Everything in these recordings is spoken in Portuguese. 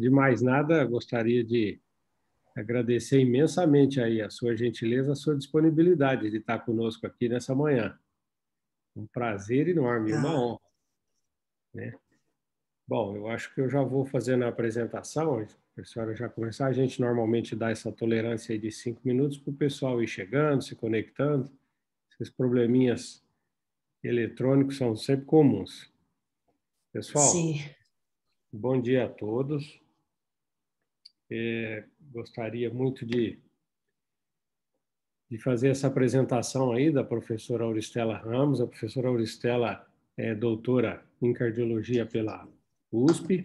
de mais nada, gostaria de agradecer imensamente aí a sua gentileza, a sua disponibilidade de estar conosco aqui nessa manhã. Um prazer enorme, uma ah. honra. Né? Bom, eu acho que eu já vou fazendo a apresentação, a senhora já começar. A gente normalmente dá essa tolerância de cinco minutos para o pessoal ir chegando, se conectando. Esses probleminhas eletrônicos são sempre comuns. Pessoal, Sim. bom dia a todos. É, gostaria muito de, de fazer essa apresentação aí da professora Auristela Ramos. A professora Auristela é doutora em cardiologia pela USP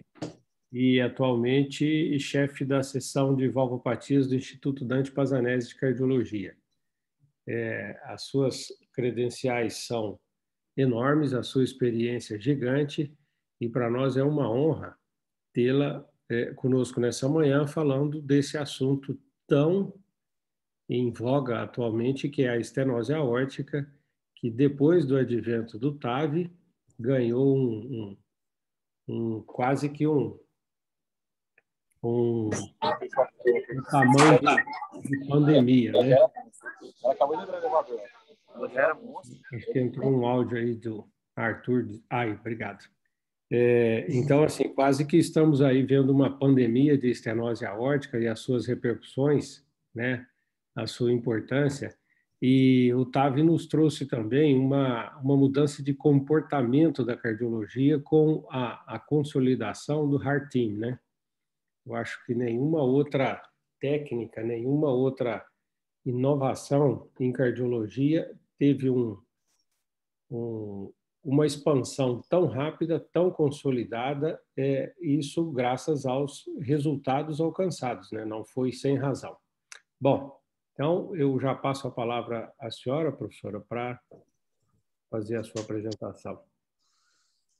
e atualmente chefe da seção de valvopatias do Instituto Dante Pazanese de Cardiologia. É, as suas credenciais são enormes, a sua experiência é gigante e para nós é uma honra tê-la é, conosco nessa manhã falando desse assunto tão em voga atualmente, que é a estenose aórtica, que depois do advento do TAV ganhou um, um, um quase que um, um, um tamanho de, de, pandemia, né? Acho que entrou um áudio aí do Arthur. Ai, obrigado. É, então, assim, quase que estamos aí vendo uma pandemia de estenose aórtica e as suas repercussões, né, a sua importância. E o TAV nos trouxe também uma, uma mudança de comportamento da cardiologia com a, a consolidação do Heart Team, né? Eu acho que nenhuma outra técnica, nenhuma outra inovação em cardiologia teve um, um, uma expansão tão rápida, tão consolidada, é, isso graças aos resultados alcançados, né? não foi sem razão. Bom, então eu já passo a palavra à senhora, professora, para fazer a sua apresentação.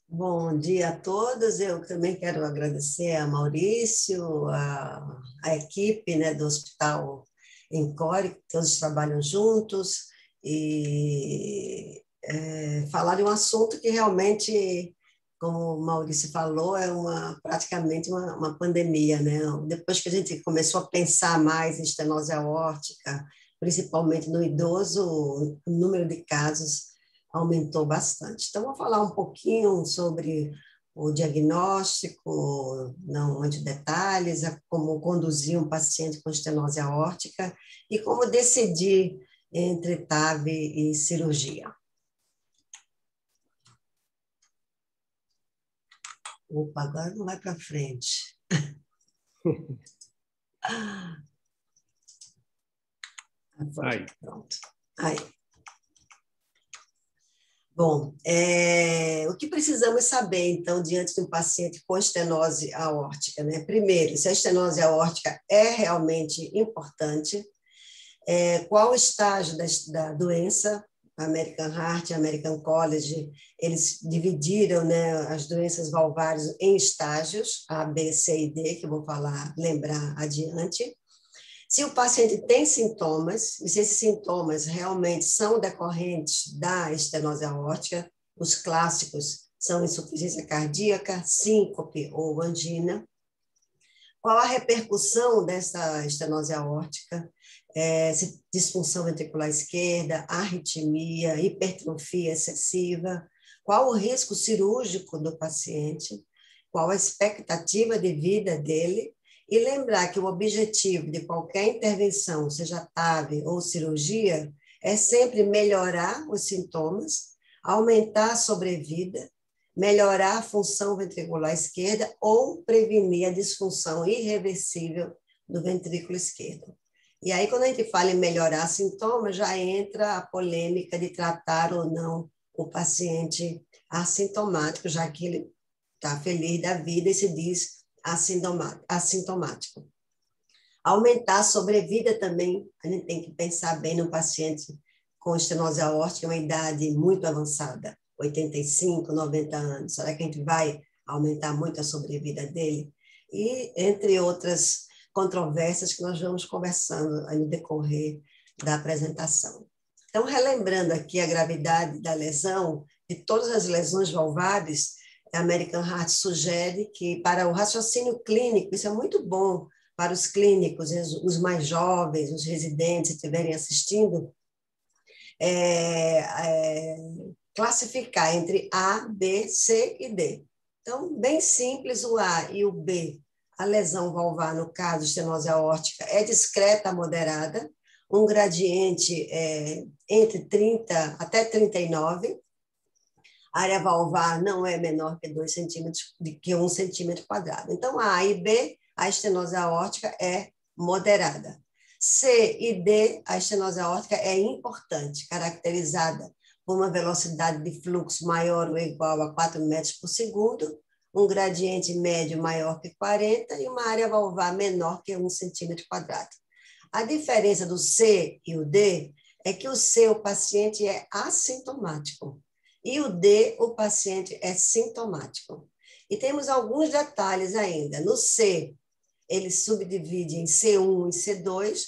Bom dia a todos. Eu também quero agradecer a Maurício, a, a equipe né, do Hospital Encore, todos trabalham juntos, e é, falar de um assunto que realmente, como o Maurício falou, é uma, praticamente uma, uma pandemia. Né? Depois que a gente começou a pensar mais em estenose aórtica, principalmente no idoso, o número de casos aumentou bastante. Então, vou falar um pouquinho sobre o diagnóstico, não muito detalhes, como conduzir um paciente com estenose aórtica e como decidir entre TAV e cirurgia. Opa, agora não vai para frente. Aí. Pronto. Aí. Bom, é, o que precisamos saber, então, diante de um paciente com estenose aórtica? Né? Primeiro, se a estenose aórtica é realmente importante, é, qual o estágio da, da doença, American Heart American College, eles dividiram né, as doenças valvárias em estágios, A, B, C e D, que eu vou falar, lembrar adiante. Se o paciente tem sintomas, e se esses sintomas realmente são decorrentes da estenose aórtica, os clássicos são insuficiência cardíaca, síncope ou angina. Qual a repercussão dessa estenose aórtica? É, disfunção ventricular esquerda, arritmia, hipertrofia excessiva, qual o risco cirúrgico do paciente, qual a expectativa de vida dele, e lembrar que o objetivo de qualquer intervenção, seja TAV ou cirurgia, é sempre melhorar os sintomas, aumentar a sobrevida, melhorar a função ventricular esquerda ou prevenir a disfunção irreversível do ventrículo esquerdo. E aí, quando a gente fala em melhorar sintomas, já entra a polêmica de tratar ou não o paciente assintomático, já que ele está feliz da vida e se diz assintomático. Aumentar a sobrevida também, a gente tem que pensar bem no paciente com estenose aórtica, uma idade muito avançada, 85, 90 anos. Será que a gente vai aumentar muito a sobrevida dele? E, entre outras controvérsias que nós vamos conversando no decorrer da apresentação. Então, relembrando aqui a gravidade da lesão, de todas as lesões valvares, a American Heart sugere que, para o raciocínio clínico, isso é muito bom para os clínicos, os mais jovens, os residentes, estiverem assistindo, é, é, classificar entre A, B, C e D. Então, bem simples o A e o B. A lesão valvar, no caso estenose aórtica, é discreta a moderada, um gradiente é, entre 30 até 39. A área valvar não é menor que 2 centímetros, que 1 centímetro quadrado. Então, A e B, a estenose aórtica é moderada. C e D, a estenose aórtica é importante, caracterizada por uma velocidade de fluxo maior ou igual a 4 metros por segundo, um gradiente médio maior que 40 e uma área valvar menor que 1 centímetro quadrado. A diferença do C e o D é que o C, o paciente é assintomático, e o D, o paciente é sintomático. E temos alguns detalhes ainda. No C, ele subdivide em C1 e C2.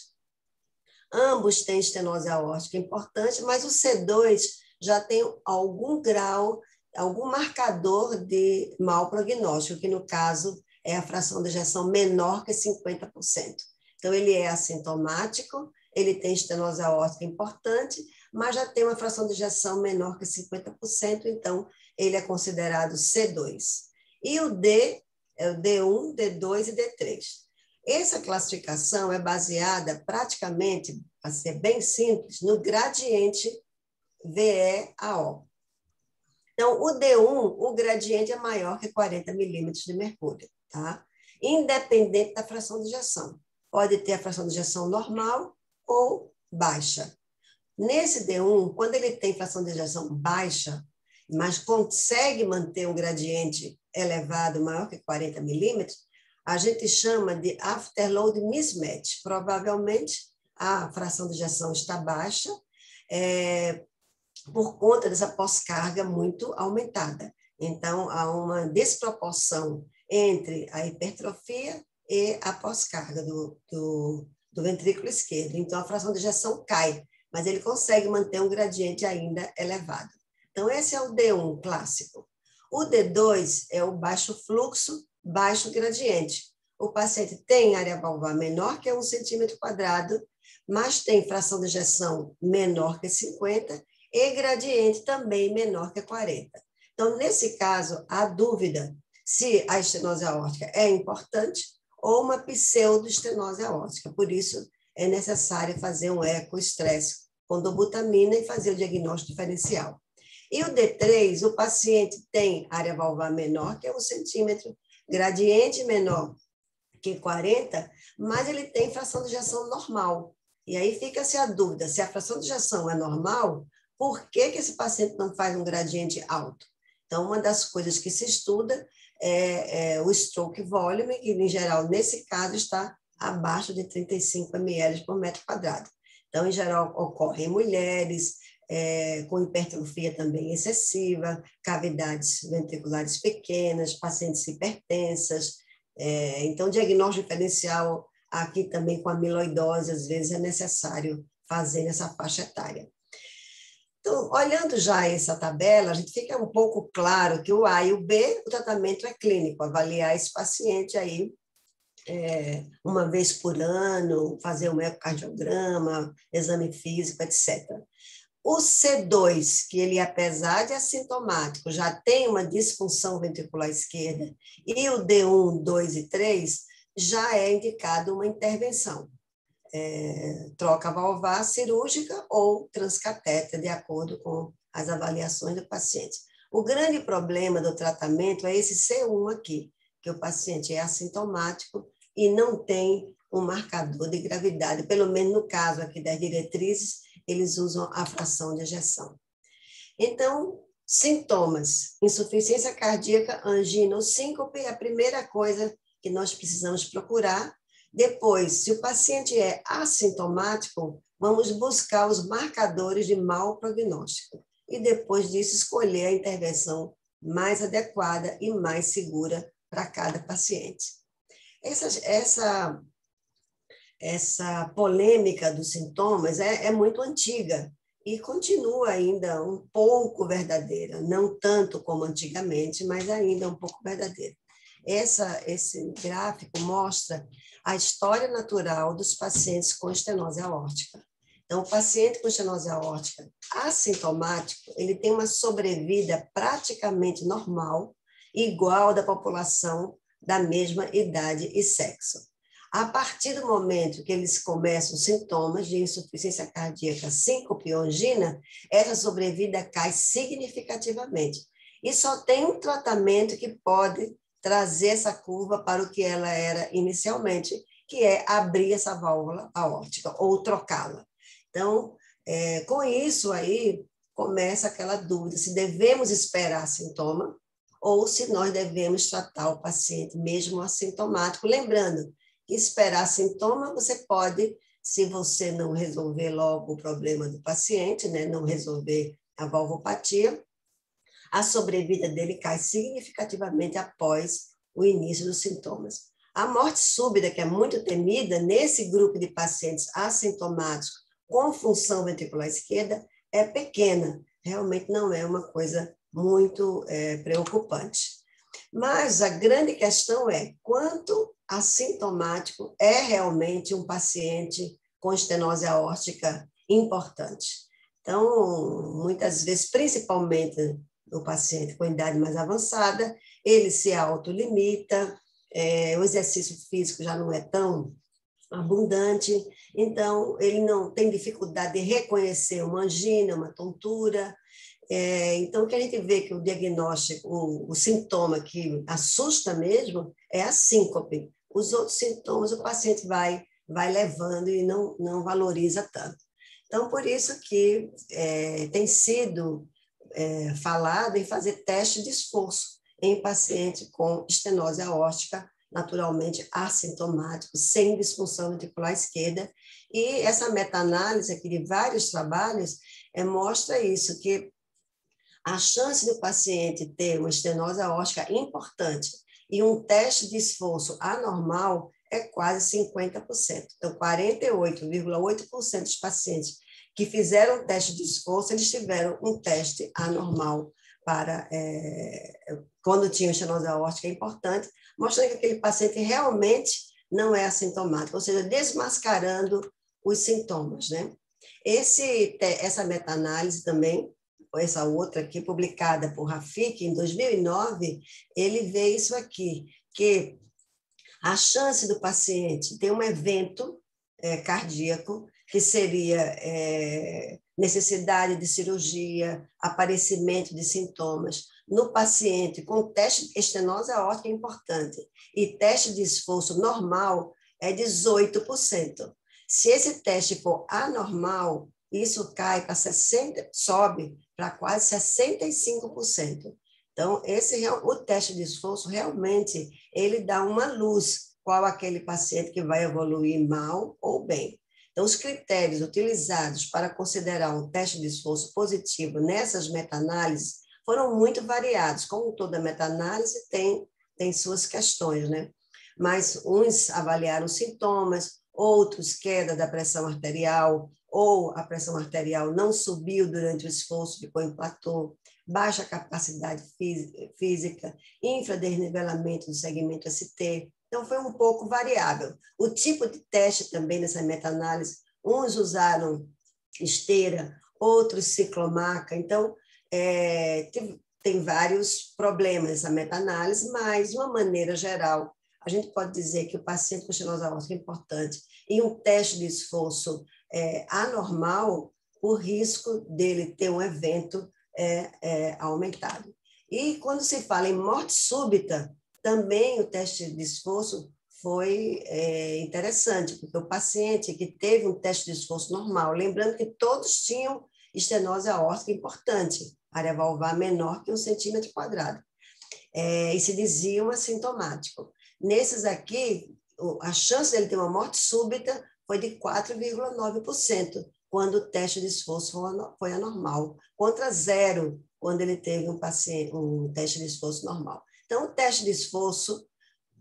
Ambos têm estenose aórtica importante, mas o C2 já tem algum grau, algum marcador de mau prognóstico, que no caso é a fração de ejeção menor que 50%. Então, ele é assintomático, ele tem estenose aórtica importante, mas já tem uma fração de ejeção menor que 50%, então ele é considerado C2. E o D é o D1, D2 e D3. Essa classificação é baseada praticamente, para ser bem simples, no gradiente VE-AO. Então, o D1, o gradiente é maior que 40 milímetros de mercúrio, tá? Independente da fração de injeção. Pode ter a fração de injeção normal ou baixa. Nesse D1, quando ele tem fração de injeção baixa, mas consegue manter um gradiente elevado maior que 40 milímetros, a gente chama de afterload mismatch. Provavelmente a fração de injeção está baixa, é, por conta dessa pós-carga muito aumentada. Então, há uma desproporção entre a hipertrofia e a pós-carga do, do, do, ventrículo esquerdo. Então, a fração de ejeção cai, mas ele consegue manter um gradiente ainda elevado. Então, esse é o D1 clássico. O D2 é o baixo fluxo, baixo gradiente. O paciente tem área valvar menor que um centímetro quadrado, mas tem fração de ejeção menor que 50 e gradiente também menor que 40. Então, nesse caso, há dúvida se a estenose aórtica é importante ou uma pseudoestenose aórtica. Por isso, é necessário fazer um ecoestresse com dobutamina e fazer o diagnóstico diferencial. E o D3, o paciente tem área valvar menor que é um centímetro, gradiente menor que 40, mas ele tem fração de injeção normal. E aí fica-se a dúvida, se a fração de injeção é normal, por que, que esse paciente não faz um gradiente alto? Então, uma das coisas que se estuda é, é o stroke volume, que, em geral, nesse caso, está abaixo de 35 ml por metro quadrado. Então, em geral, ocorre em mulheres, é, com hipertrofia também excessiva, cavidades ventriculares pequenas, pacientes hipertensas. É, então, diagnóstico diferencial aqui também com amiloidose, às vezes é necessário fazer nessa faixa etária. Então, olhando já essa tabela, a gente fica um pouco claro que o A e o B, o tratamento é clínico, avaliar esse paciente aí é, uma vez por ano, fazer um ecocardiograma, exame físico, etc. O C2, que ele, apesar de assintomático, já tem uma disfunção ventricular esquerda, e o D1, 2 e 3, já é indicado uma intervenção é, troca valvar cirúrgica ou transcatéter, de acordo com as avaliações do paciente. O grande problema do tratamento é esse C1 aqui, que o paciente é assintomático e não tem um marcador de gravidade, pelo menos no caso aqui das diretrizes, eles usam a fração de ejeção. Então, sintomas: insuficiência cardíaca, angina ou síncope é a primeira coisa que nós precisamos procurar depois, se o paciente é assintomático, vamos buscar os marcadores de mau prognóstico e depois disso escolher a intervenção mais adequada e mais segura para cada paciente. Essa, essa, essa polêmica dos sintomas é, é muito antiga e continua ainda um pouco verdadeira, não tanto como antigamente, mas ainda um pouco verdadeira. Essa, esse gráfico mostra a história natural dos pacientes com estenose aórtica. Então, o paciente com estenose aórtica assintomático, ele tem uma sobrevida praticamente normal, igual da população da mesma idade e sexo. A partir do momento que eles começam sintomas de insuficiência cardíaca, síncope ou angina, essa sobrevida cai significativamente. E só tem um tratamento que pode trazer essa curva para o que ela era inicialmente, que é abrir essa válvula aórtica ou trocá-la. Então, é, com isso aí, começa aquela dúvida se devemos esperar sintoma ou se nós devemos tratar o paciente mesmo assintomático. Lembrando que esperar sintoma, você pode, se você não resolver logo o problema do paciente, né, não resolver a valvopatia, a sobrevida dele cai significativamente após o início dos sintomas. A morte súbita, que é muito temida nesse grupo de pacientes assintomáticos com função ventricular esquerda, é pequena, realmente não é uma coisa muito é, preocupante. Mas a grande questão é quanto assintomático é realmente um paciente com estenose aórtica importante. Então, muitas vezes, principalmente no paciente com idade mais avançada, ele se autolimita, é, o exercício físico já não é tão abundante, então ele não tem dificuldade de reconhecer uma angina, uma tontura. É, então, o que a gente vê que o diagnóstico, o, o sintoma que assusta mesmo é a síncope. Os outros sintomas o paciente vai, vai levando e não, não valoriza tanto. Então, por isso que é, tem sido é, falado em fazer teste de esforço em paciente com estenose aórtica naturalmente assintomático, sem disfunção ventricular esquerda. E essa meta-análise aqui de vários trabalhos é, mostra isso, que a chance do paciente ter uma estenose aórtica importante e um teste de esforço anormal é quase 50%. Então, 48,8% dos pacientes que fizeram o teste de esforço, eles tiveram um teste anormal para é, quando tinha estenose aórtica é importante, mostrando que aquele paciente realmente não é assintomático, ou seja, desmascarando os sintomas, né? Esse, essa meta-análise também, essa outra aqui, publicada por Rafik em 2009, ele vê isso aqui, que a chance do paciente ter um evento é, cardíaco, que seria é, necessidade de cirurgia, aparecimento de sintomas, no paciente com teste estenose aórtica é importante e teste de esforço normal é 18%. Se esse teste for anormal, isso cai para 60, sobe para quase 65%. Então, esse o teste de esforço realmente ele dá uma luz qual aquele paciente que vai evoluir mal ou bem. Então, os critérios utilizados para considerar um teste de esforço positivo nessas meta-análises foram muito variados. Como toda meta-análise tem, tem suas questões, né? Mas uns avaliaram sintomas, outros queda da pressão arterial, ou a pressão arterial não subiu durante o esforço, ficou em platô, baixa capacidade física, infradesnivelamento do segmento ST. Então, foi um pouco variável. O tipo de teste também nessa meta-análise, uns usaram esteira, outros ciclomaca. Então, é, tem, tem vários problemas essa meta-análise, mas, de uma maneira geral, a gente pode dizer que o paciente com estenose aórtica é importante e um teste de esforço é, anormal, o risco dele ter um evento é, é, aumentado. E quando se fala em morte súbita, também o teste de esforço foi é, interessante, porque o paciente que teve um teste de esforço normal, lembrando que todos tinham estenose aórtica importante, área valvar menor que um centímetro quadrado. É, e se dizia um assintomático. Nesses aqui, a chance dele ter uma morte súbita foi de 4,9%, quando o teste de esforço foi anormal, contra zero quando ele teve um, paciente, um teste de esforço normal. Então, o teste de esforço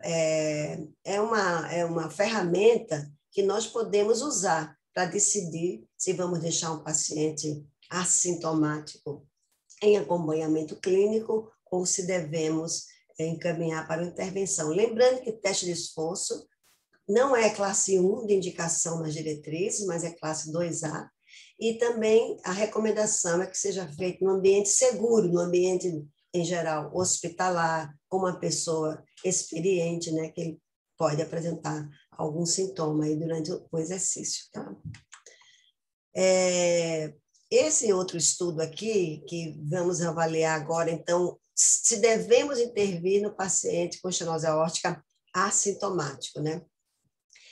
é, é, uma, é uma ferramenta que nós podemos usar para decidir se vamos deixar um paciente assintomático em acompanhamento clínico ou se devemos encaminhar para intervenção. Lembrando que teste de esforço não é classe 1 de indicação nas diretrizes, mas é classe 2A. E também a recomendação é que seja feito no ambiente seguro, no ambiente, em geral, hospitalar, com uma pessoa experiente, né, que pode apresentar algum sintoma aí durante o exercício. Tá? É, esse outro estudo aqui, que vamos avaliar agora, então, se devemos intervir no paciente com estenose aórtica assintomático, né?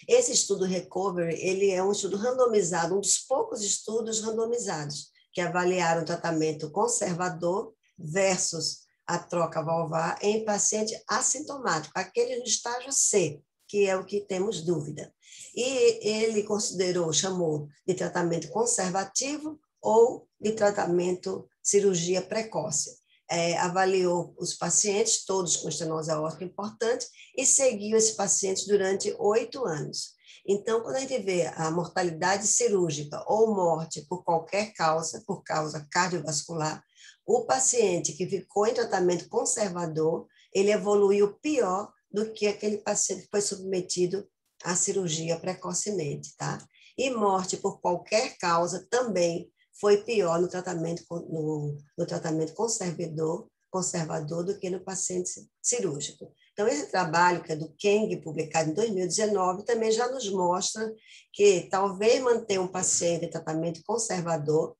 Esse estudo Recovery, ele é um estudo randomizado, um dos poucos estudos randomizados que avaliaram tratamento conservador versus a troca valvar em paciente assintomático, aquele no estágio C, que é o que temos dúvida. E ele considerou, chamou de tratamento conservativo ou de tratamento cirurgia precoce. É, avaliou os pacientes, todos com estenose aórtica importante, e seguiu esses pacientes durante oito anos. Então, quando a gente vê a mortalidade cirúrgica ou morte por qualquer causa, por causa cardiovascular, o paciente que ficou em tratamento conservador, ele evoluiu pior do que aquele paciente que foi submetido à cirurgia precocemente, tá? E morte por qualquer causa também foi pior no tratamento, no, no tratamento conservador, conservador do que no paciente cirúrgico. Então, esse trabalho, que é do Keng, publicado em 2019, também já nos mostra que talvez manter um paciente em tratamento conservador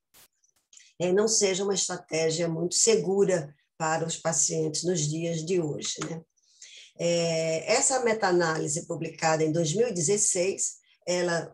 não seja uma estratégia muito segura para os pacientes nos dias de hoje. Né? É, essa meta-análise publicada em 2016, ela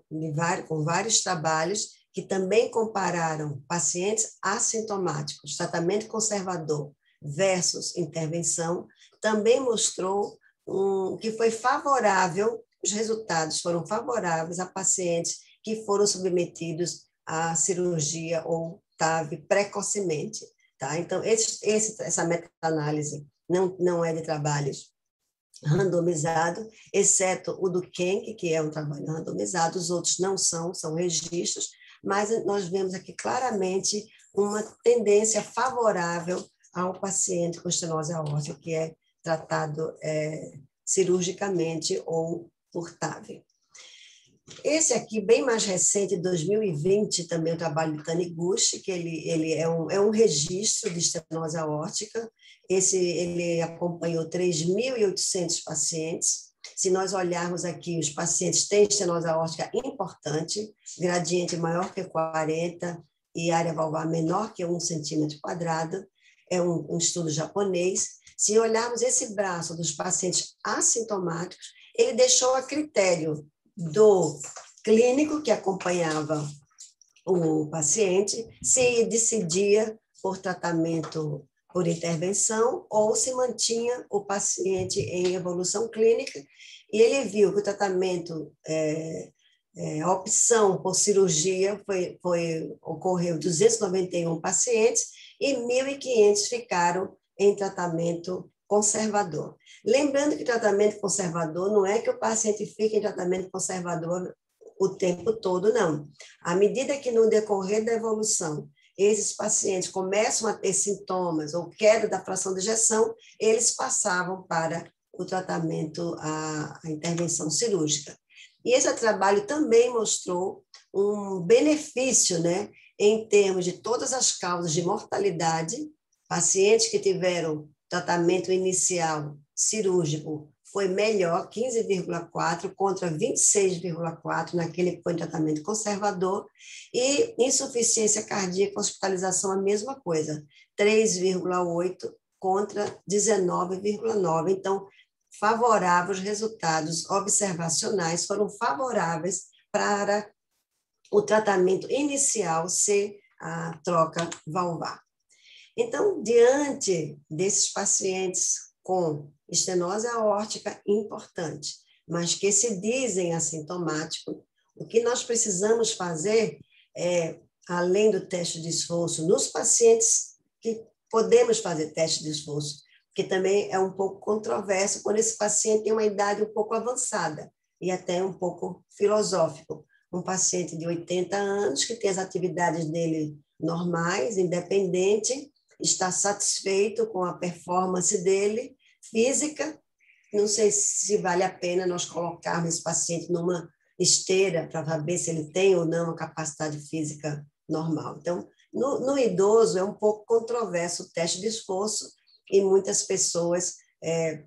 com vários trabalhos que também compararam pacientes assintomáticos, tratamento conservador versus intervenção, também mostrou um, que foi favorável, os resultados foram favoráveis a pacientes que foram submetidos à cirurgia ou TAV precocemente. Tá? Então, esse, esse, essa meta-análise não, não é de trabalhos randomizado, exceto o do Kenk, que é um trabalho randomizado, os outros não são, são registros, mas nós vemos aqui claramente uma tendência favorável ao paciente com estenose aórtica, que é tratado é, cirurgicamente ou por TAV. Esse aqui, bem mais recente, 2020, também o trabalho do Taniguchi, que ele, ele é, um, é um registro de estenose aórtica. Esse, ele acompanhou 3.800 pacientes. Se nós olharmos aqui, os pacientes têm estenose aórtica importante, gradiente maior que 40 e área valvar menor que 1 centímetro quadrado. É um, um estudo japonês. Se olharmos esse braço dos pacientes assintomáticos, ele deixou a critério do clínico que acompanhava o paciente se decidia por tratamento por intervenção ou se mantinha o paciente em evolução clínica e ele viu que o tratamento é, é, a opção por cirurgia foi, foi ocorreu 291 pacientes e 1.500 ficaram em tratamento conservador. Lembrando que tratamento conservador não é que o paciente fique em tratamento conservador o tempo todo, não. À medida que no decorrer da evolução esses pacientes começam a ter sintomas ou queda da fração de ejeção, eles passavam para o tratamento, a, a intervenção cirúrgica. E esse trabalho também mostrou um benefício, né, em termos de todas as causas de mortalidade, pacientes que tiveram tratamento inicial cirúrgico foi melhor, 15,4 contra 26,4 naquele que foi tratamento conservador, e insuficiência cardíaca, hospitalização, a mesma coisa, 3,8 contra 19,9. Então, favoráveis, os resultados observacionais foram favoráveis para o tratamento inicial ser a troca valvar. Então, diante desses pacientes com estenose aórtica importante, mas que se dizem assintomáticos, o que nós precisamos fazer é, além do teste de esforço, nos pacientes que podemos fazer teste de esforço, que também é um pouco controverso quando esse paciente tem uma idade um pouco avançada e até um pouco filosófico. Um paciente de 80 anos que tem as atividades dele normais, independente, está satisfeito com a performance dele, física. Não sei se vale a pena nós colocarmos esse paciente numa esteira para saber se ele tem ou não a capacidade física normal. Então, no, no idoso é um pouco controverso o teste de esforço e muitas pessoas é,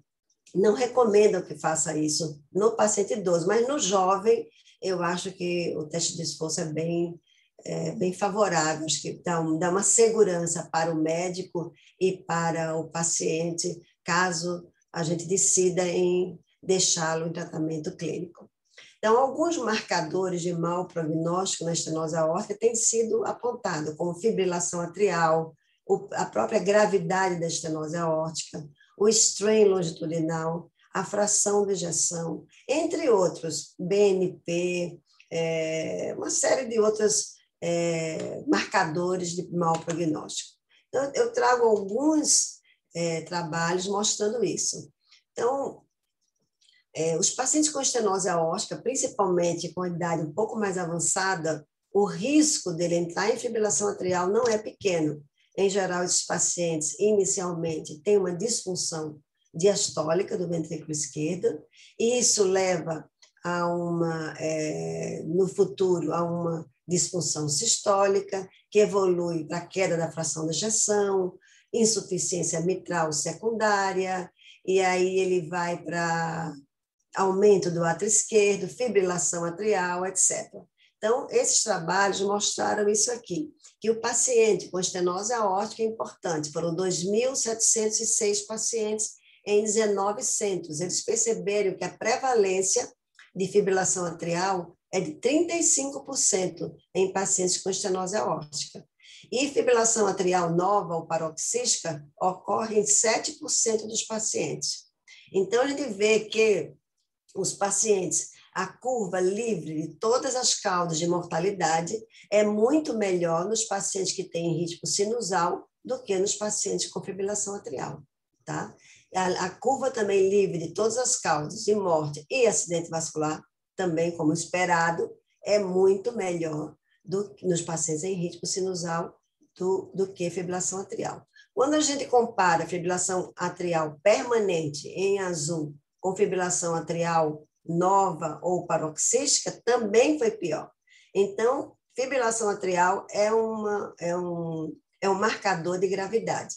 não recomendam que faça isso no paciente idoso, mas no jovem eu acho que o teste de esforço é bem é, bem favorável, acho que dá, um, dá uma segurança para o médico e para o paciente, caso a gente decida em deixá-lo em tratamento clínico. Então, alguns marcadores de mau prognóstico na estenose aórtica têm sido apontados, como fibrilação atrial, a própria gravidade da estenose aórtica, o strain longitudinal, a fração de ejeção, entre outros, BNP, é, uma série de outros é, marcadores de mau prognóstico. Então, eu trago alguns é, trabalhos mostrando isso. Então, é, os pacientes com estenose aórtica, principalmente com idade um pouco mais avançada, o risco dele entrar em fibrilação atrial não é pequeno. Em geral, esses pacientes, inicialmente, têm uma disfunção diastólica do ventrículo esquerdo, e isso leva a uma, é, no futuro, a uma disfunção sistólica, que evolui para queda da fração de ejeção, insuficiência mitral secundária, e aí ele vai para aumento do átrio esquerdo, fibrilação atrial, etc. Então, esses trabalhos mostraram isso aqui, que o paciente com estenose aórtica é importante. Foram 2.706 pacientes em 19 centros. Eles perceberam que a prevalência de fibrilação atrial é de 35% em pacientes com estenose aórtica. E fibrilação atrial nova ou paroxística ocorre em 7% dos pacientes. Então, a gente vê que os pacientes, a curva livre de todas as causas de mortalidade é muito melhor nos pacientes que têm ritmo sinusal do que nos pacientes com fibrilação atrial, tá? A, a curva também livre de todas as causas de morte e acidente vascular, também como esperado, é muito melhor do, nos pacientes em ritmo sinusal do, do que fibrilação atrial. Quando a gente compara fibrilação atrial permanente em azul com fibrilação atrial nova ou paroxística, também foi pior. Então, fibrilação atrial é, uma, é, um, é um marcador de gravidade.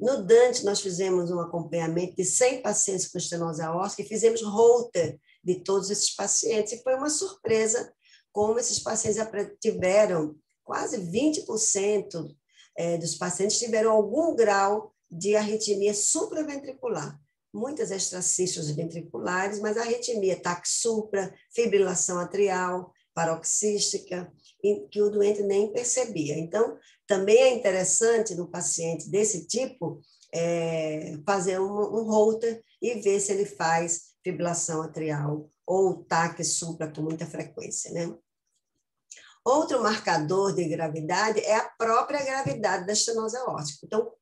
No Dante, nós fizemos um acompanhamento de 100 pacientes com estenose aórtica e fizemos Holter de todos esses pacientes, e foi uma surpresa como esses pacientes tiveram quase 20% eh, dos pacientes tiveram algum grau de arritmia supraventricular muitas extracistas ventriculares, mas arritmia taxupra, fibrilação atrial, paroxística, que o doente nem percebia. Então, também é interessante no paciente desse tipo é, fazer um, um holter e ver se ele faz fibrilação atrial ou TAC supra com muita frequência, né? Outro marcador de gravidade é a própria gravidade da estenose aórtica. Então,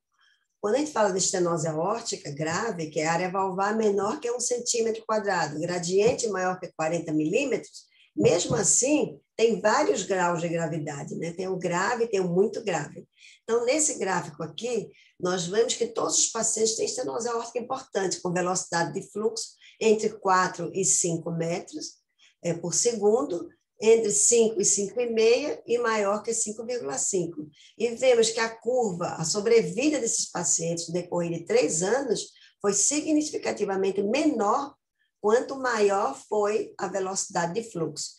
quando a gente fala de estenose aórtica grave, que é a área valvar menor que um centímetro quadrado, gradiente maior que 40 milímetros, mesmo assim, tem vários graus de gravidade, né? Tem o grave, tem o muito grave. Então, nesse gráfico aqui, nós vemos que todos os pacientes têm estenose aórtica importante, com velocidade de fluxo entre 4 e 5 metros é, por segundo, entre 5 e 5,5 e maior que 5,5. E vemos que a curva, a sobrevida desses pacientes no decorrer de três anos foi significativamente menor quanto maior foi a velocidade de fluxo.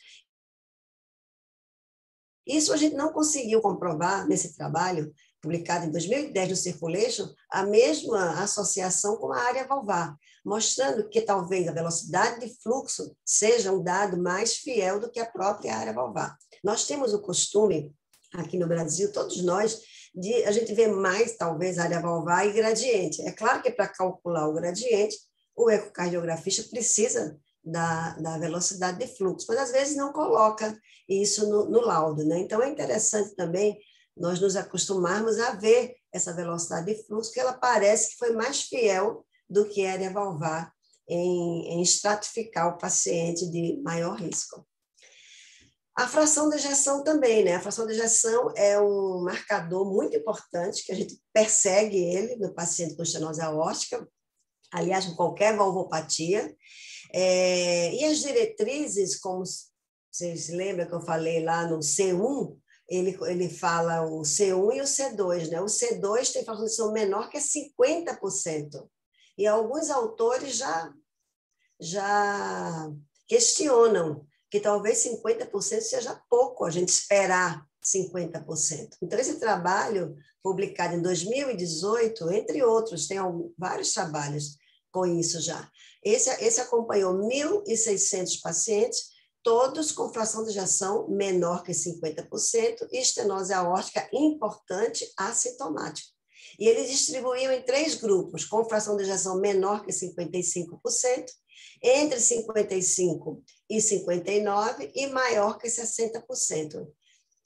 Isso a gente não conseguiu comprovar nesse trabalho, publicado em 2010 no Circulation, a mesma associação com a área valvar, mostrando que talvez a velocidade de fluxo seja um dado mais fiel do que a própria área valvar. Nós temos o costume, aqui no Brasil, todos nós, de a gente ver mais, talvez, área valvar e gradiente. É claro que para calcular o gradiente, o ecocardiografista precisa da, da velocidade de fluxo, mas às vezes não coloca isso no, no laudo. Né? Então, é interessante também nós nos acostumarmos a ver essa velocidade de fluxo, que ela parece que foi mais fiel do que era evalvar em, em estratificar o paciente de maior risco. A fração de ejeção também, né? A fração de ejeção é um marcador muito importante que a gente persegue ele no paciente com estenose aórtica, aliás, com qualquer valvopatia. É, e as diretrizes, como vocês lembram que eu falei lá no C1, ele, ele fala o C1 e o C2, né? O C2 tem fração de ejeção menor que é 50%. E alguns autores já, já questionam que talvez 50% seja pouco a gente esperar 50%. Então, esse trabalho, publicado em 2018, entre outros, tem vários trabalhos com isso já. Esse, esse acompanhou 1.600 pacientes, todos com fração de ejeção menor que 50% e estenose aórtica importante assintomática. E ele distribuiu em três grupos, com fração de ejeção menor que 55%, entre 55% e 59% e maior que 60%.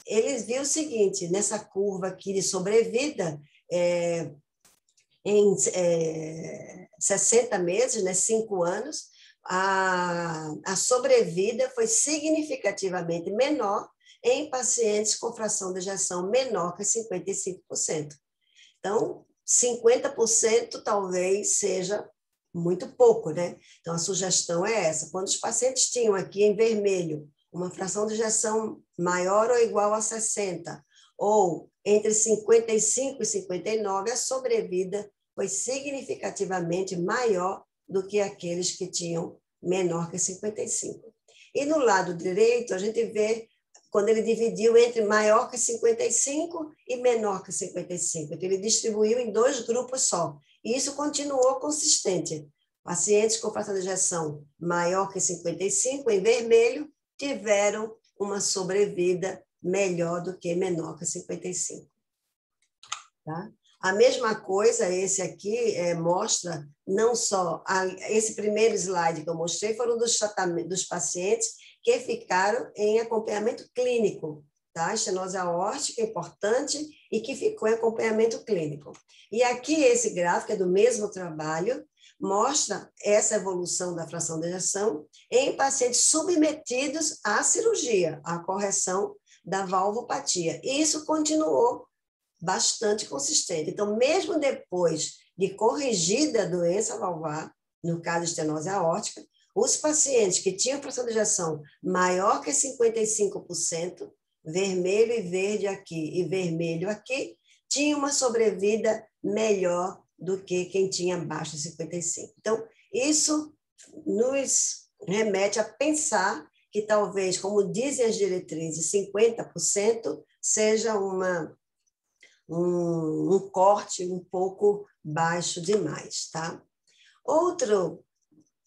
Eles viu o seguinte, nessa curva aqui de sobrevida, é, em é, 60 meses, né, 5 anos, a, a sobrevida foi significativamente menor em pacientes com fração de ejeção menor que 55%. Então, 50% talvez seja muito pouco, né? Então, a sugestão é essa. Quando os pacientes tinham aqui em vermelho uma fração de ejeção maior ou igual a 60, ou entre 55 e 59, a sobrevida foi significativamente maior do que aqueles que tinham menor que 55. E no lado direito, a gente vê quando ele dividiu entre maior que 55 e menor que 55. Então, ele distribuiu em dois grupos só. E isso continuou consistente. Pacientes com fração de ejeção maior que 55, em vermelho, tiveram uma sobrevida melhor do que menor que 55. Tá? A mesma coisa, esse aqui é, mostra não só. A, esse primeiro slide que eu mostrei foram dos, dos pacientes que ficaram em acompanhamento clínico tá? Estenose aórtica, importante, e que ficou em acompanhamento clínico. E aqui esse gráfico é do mesmo trabalho, mostra essa evolução da fração de ejeção em pacientes submetidos à cirurgia, à correção da valvopatia. E isso continuou bastante consistente. Então, mesmo depois de corrigida a doença valvar, no caso estenose aórtica, os pacientes que tinham fração maior que 55%, vermelho e verde aqui e vermelho aqui, tinha uma sobrevida melhor do que quem tinha abaixo de 55. Então, isso nos remete a pensar que talvez, como dizem as diretrizes, 50% seja uma, um, um corte um pouco baixo demais, tá? Outro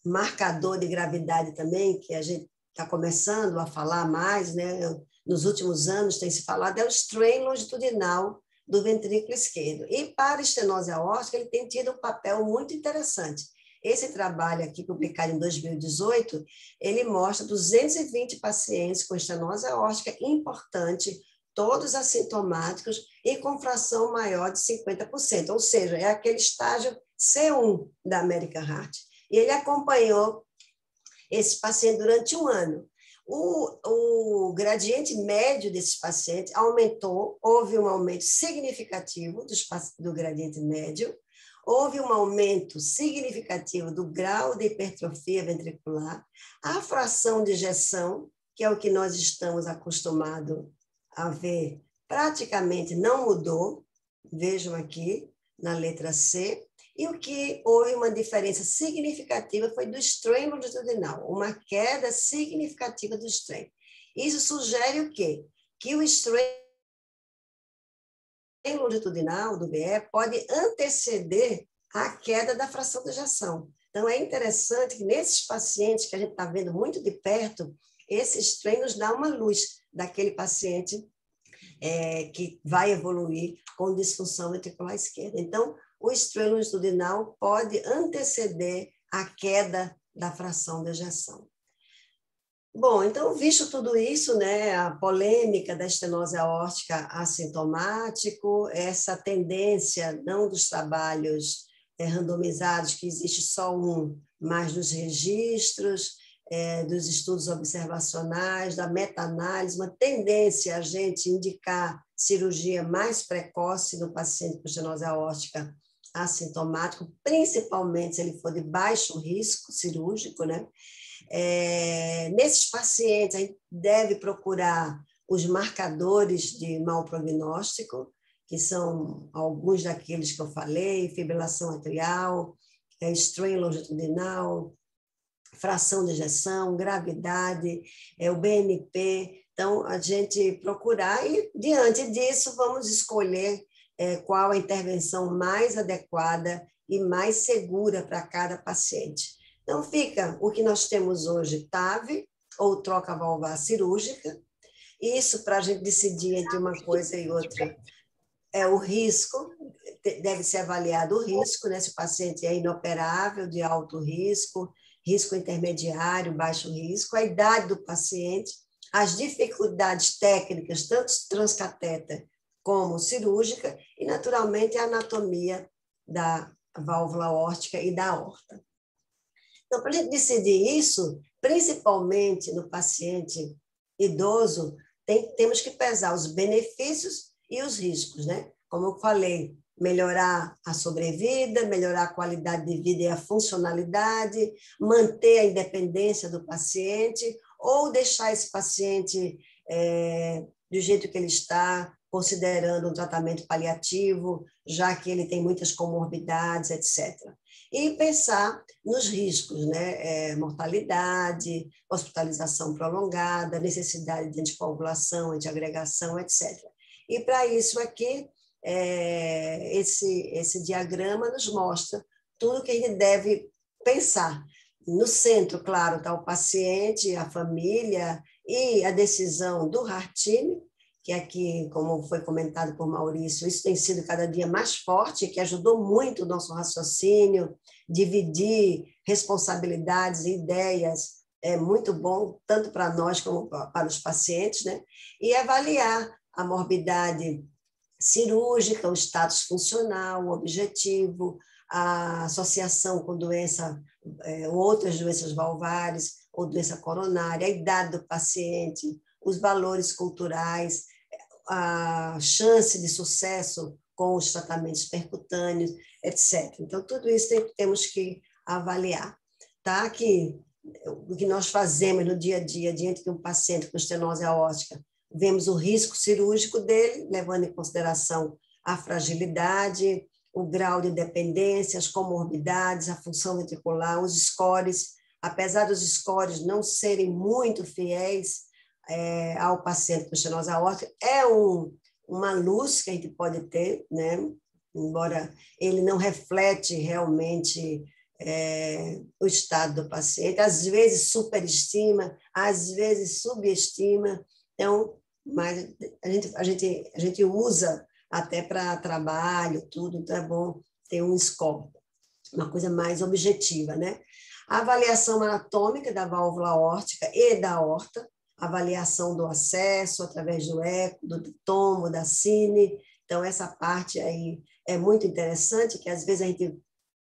marcador de gravidade também, que a gente está começando a falar mais, né? nos últimos anos tem se falado, é o strain longitudinal do ventrículo esquerdo. E para a estenose aórtica, ele tem tido um papel muito interessante. Esse trabalho aqui, publicado em 2018, ele mostra 220 pacientes com estenose aórtica importante, todos assintomáticos e com fração maior de 50%, ou seja, é aquele estágio C1 da American Heart. E ele acompanhou esse paciente durante um ano. O, o gradiente médio desses pacientes aumentou, houve um aumento significativo do gradiente médio, houve um aumento significativo do grau de hipertrofia ventricular, a fração de ejeção, que é o que nós estamos acostumados a ver, praticamente não mudou, vejam aqui na letra C, e o que houve uma diferença significativa foi do strain longitudinal, uma queda significativa do strain. Isso sugere o quê? Que o strain longitudinal do BE pode anteceder a queda da fração de ejeção. Então, é interessante que nesses pacientes que a gente está vendo muito de perto, esses treinos dão uma luz daquele paciente é, que vai evoluir com disfunção ventricular esquerda. Então, o estrelo longitudinal pode anteceder a queda da fração de ejeção. Bom, então, visto tudo isso, né, a polêmica da estenose aórtica assintomático, essa tendência não dos trabalhos é, randomizados, que existe só um, mas dos registros, é, dos estudos observacionais, da meta-análise, uma tendência a gente indicar cirurgia mais precoce no paciente com estenose aórtica assintomático, principalmente se ele for de baixo risco cirúrgico, né? É, nesses pacientes, a gente deve procurar os marcadores de mau prognóstico, que são alguns daqueles que eu falei, fibrilação atrial, é, strain longitudinal, fração de ejeção, gravidade, é, o BNP. Então, a gente procurar e, diante disso, vamos escolher é, qual a intervenção mais adequada e mais segura para cada paciente. Então, fica o que nós temos hoje, TAV, ou troca valvar cirúrgica. Isso, para a gente decidir entre uma coisa e outra, é o risco, deve ser avaliado o risco, né? se o paciente é inoperável, de alto risco, risco intermediário, baixo risco, a idade do paciente, as dificuldades técnicas, tanto transcateta como cirúrgica, e, naturalmente, a anatomia da válvula órtica e da aorta. Então, para a gente decidir isso, principalmente no paciente idoso, tem, temos que pesar os benefícios e os riscos, né? Como eu falei, melhorar a sobrevida, melhorar a qualidade de vida e a funcionalidade, manter a independência do paciente ou deixar esse paciente é, do jeito que ele está, considerando um tratamento paliativo, já que ele tem muitas comorbidades, etc. E pensar nos riscos, né? É, mortalidade, hospitalização prolongada, necessidade de anticoagulação, antiagregação, etc. E para isso aqui, é, esse, esse diagrama nos mostra tudo que a gente deve pensar. No centro, claro, está o paciente, a família e a decisão do Hartine, que aqui, como foi comentado por Maurício, isso tem sido cada dia mais forte, que ajudou muito o nosso raciocínio, dividir responsabilidades e ideias, é muito bom, tanto para nós como para os pacientes, né? E avaliar a morbidade cirúrgica, o status funcional, o objetivo, a associação com doença, é, outras doenças valvares ou doença coronária, a idade do paciente, os valores culturais, a chance de sucesso com os tratamentos percutâneos, etc. Então, tudo isso temos que avaliar. Tá? Que o que nós fazemos no dia a dia diante de um paciente com estenose aórtica, vemos o risco cirúrgico dele, levando em consideração a fragilidade, o grau de dependência, as comorbidades, a função ventricular, os scores. Apesar dos scores não serem muito fiéis, é, ao paciente com estenose aórtica é um, uma luz que a gente pode ter, né? embora ele não reflete realmente é, o estado do paciente, às vezes superestima, às vezes subestima, então, mas a gente, a gente, a gente usa até para trabalho, tudo, então é bom ter um score, uma coisa mais objetiva, né? A avaliação anatômica da válvula órtica e da horta, avaliação do acesso através do eco, do tomo, da cine. Então, essa parte aí é muito interessante, que às vezes a gente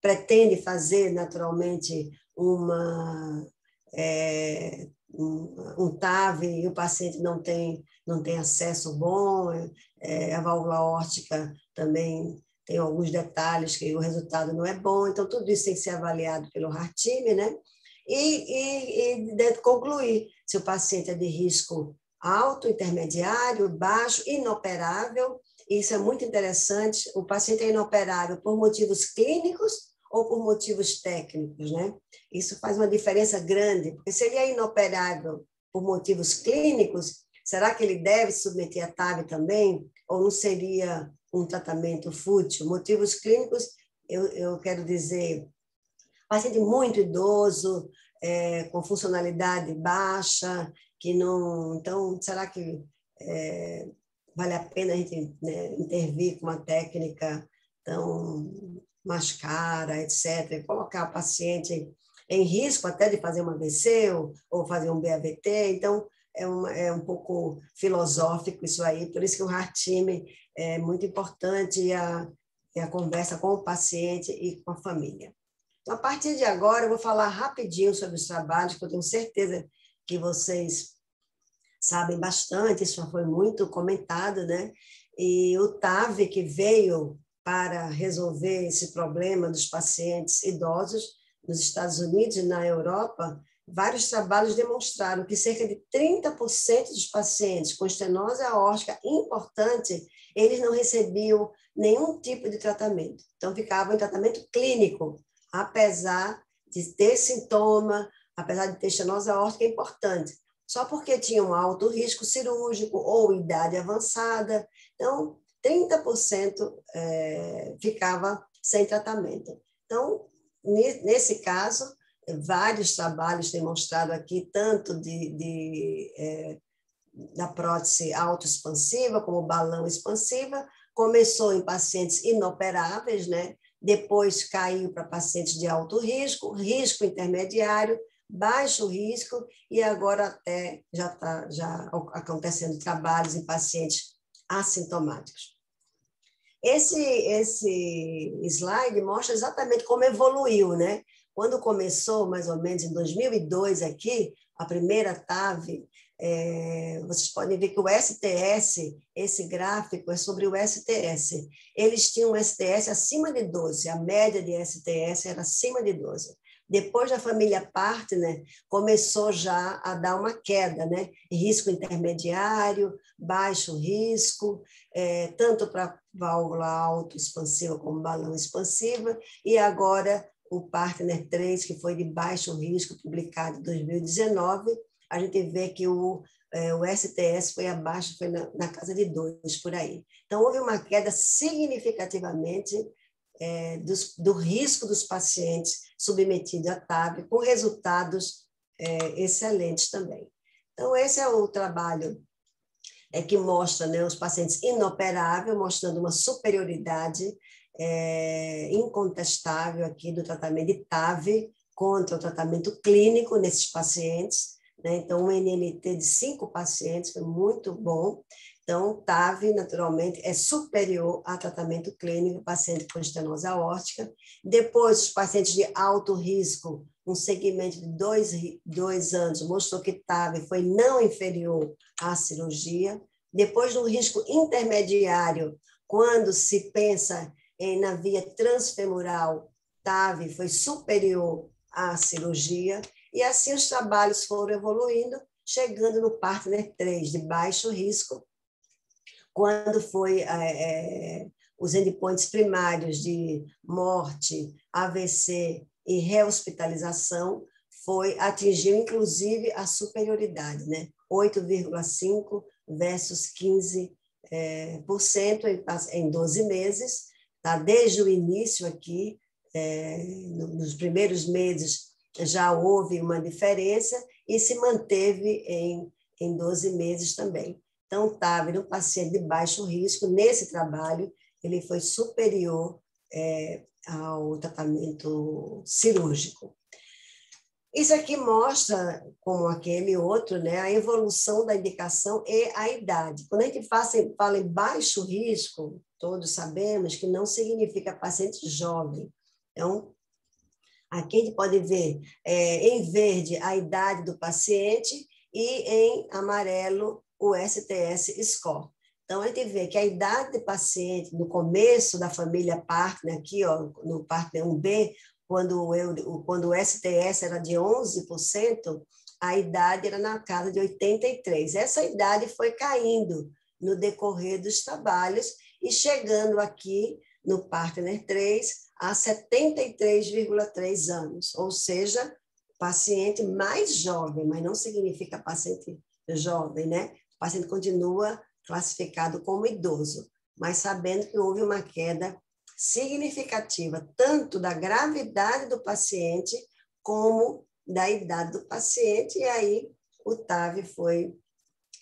pretende fazer naturalmente uma, é, um, um TAV e o paciente não tem, não tem acesso bom, é, a válvula órtica também tem alguns detalhes que o resultado não é bom, então tudo isso tem que ser avaliado pelo Hartime, né? E, e, e concluir se o paciente é de risco alto, intermediário, baixo, inoperável. Isso é muito interessante. O paciente é inoperável por motivos clínicos ou por motivos técnicos, né? Isso faz uma diferença grande, porque se ele é inoperável por motivos clínicos, será que ele deve submeter a TAV também? Ou não seria um tratamento fútil? Motivos clínicos, eu, eu quero dizer, paciente muito idoso, é, com funcionalidade baixa, que não. Então, será que é, vale a pena a gente né, intervir com uma técnica tão mais cara, etc., e colocar o paciente em risco até de fazer uma AVC ou, ou fazer um BAVT? Então, é, uma, é um pouco filosófico isso aí, por isso que o heart team é muito importante a, a conversa com o paciente e com a família. Então, a partir de agora, eu vou falar rapidinho sobre os trabalhos, que eu tenho certeza que vocês sabem bastante, isso já foi muito comentado, né? E o TAV, que veio para resolver esse problema dos pacientes idosos nos Estados Unidos e na Europa, vários trabalhos demonstraram que cerca de 30% dos pacientes com estenose aórtica importante, eles não recebiam nenhum tipo de tratamento. Então, ficavam em tratamento clínico, apesar de ter sintoma, apesar de ter estenose aórtica importante, só porque tinham alto risco cirúrgico ou idade avançada. Então, 30% é, ficava sem tratamento. Então, nesse caso, vários trabalhos demonstraram aqui, tanto de, de é, da prótese autoexpansiva como balão expansiva, começou em pacientes inoperáveis, né? Depois caiu para pacientes de alto risco, risco intermediário, baixo risco, e agora até já está já acontecendo trabalhos em pacientes assintomáticos. Esse, esse slide mostra exatamente como evoluiu, né? Quando começou, mais ou menos em 2002 aqui, a primeira TAV, é, vocês podem ver que o STS, esse gráfico é sobre o STS. Eles tinham STS acima de 12, a média de STS era acima de 12. Depois da família Partner, começou já a dar uma queda, né? Risco intermediário, baixo risco, é, tanto para válvula autoexpansiva como balão expansiva, e agora o Partner 3, que foi de baixo risco, publicado em 2019, a gente vê que o, é, o STS foi abaixo, foi na, na casa de dois por aí. Então, houve uma queda significativamente é, dos, do risco dos pacientes submetidos a TAB, com resultados é, excelentes também. Então, esse é o trabalho é, que mostra né, os pacientes inoperáveis, mostrando uma superioridade é, incontestável aqui do tratamento de TAV contra o tratamento clínico nesses pacientes. Né? Então, um NNT de cinco pacientes foi muito bom. Então, TAV, naturalmente, é superior a tratamento clínico paciente com estenose aórtica. Depois, os pacientes de alto risco, um segmento de dois, dois anos, mostrou que TAV foi não inferior à cirurgia. Depois, no risco intermediário, quando se pensa em, na via transfemoral, TAV foi superior à cirurgia. E assim os trabalhos foram evoluindo, chegando no partner 3, de baixo risco, quando foi é, é, os endpoints primários de morte, AVC e rehospitalização, foi atingiu inclusive a superioridade, né? 8,5 versus 15 é, por cento em, em 12 meses, tá? Desde o início aqui, é, nos primeiros meses já houve uma diferença e se manteve em, em 12 meses também. Então, estava no paciente de baixo risco, nesse trabalho, ele foi superior é, ao tratamento cirúrgico. Isso aqui mostra, como aquele outro, né, a evolução da indicação e a idade. Quando a gente fala em baixo risco, todos sabemos que não significa paciente jovem. Então, aqui a gente pode ver é, em verde a idade do paciente e em amarelo o STS Score. Então, a gente vê que a idade do paciente, no começo da família partner, aqui, ó, no partner 1B, quando, eu, quando o STS era de 11%, a idade era na casa de 83%. Essa idade foi caindo no decorrer dos trabalhos e chegando aqui no partner 3 a 73,3 anos, ou seja, paciente mais jovem, mas não significa paciente jovem, né? paciente continua classificado como idoso, mas sabendo que houve uma queda significativa, tanto da gravidade do paciente como da idade do paciente, e aí o TAV foi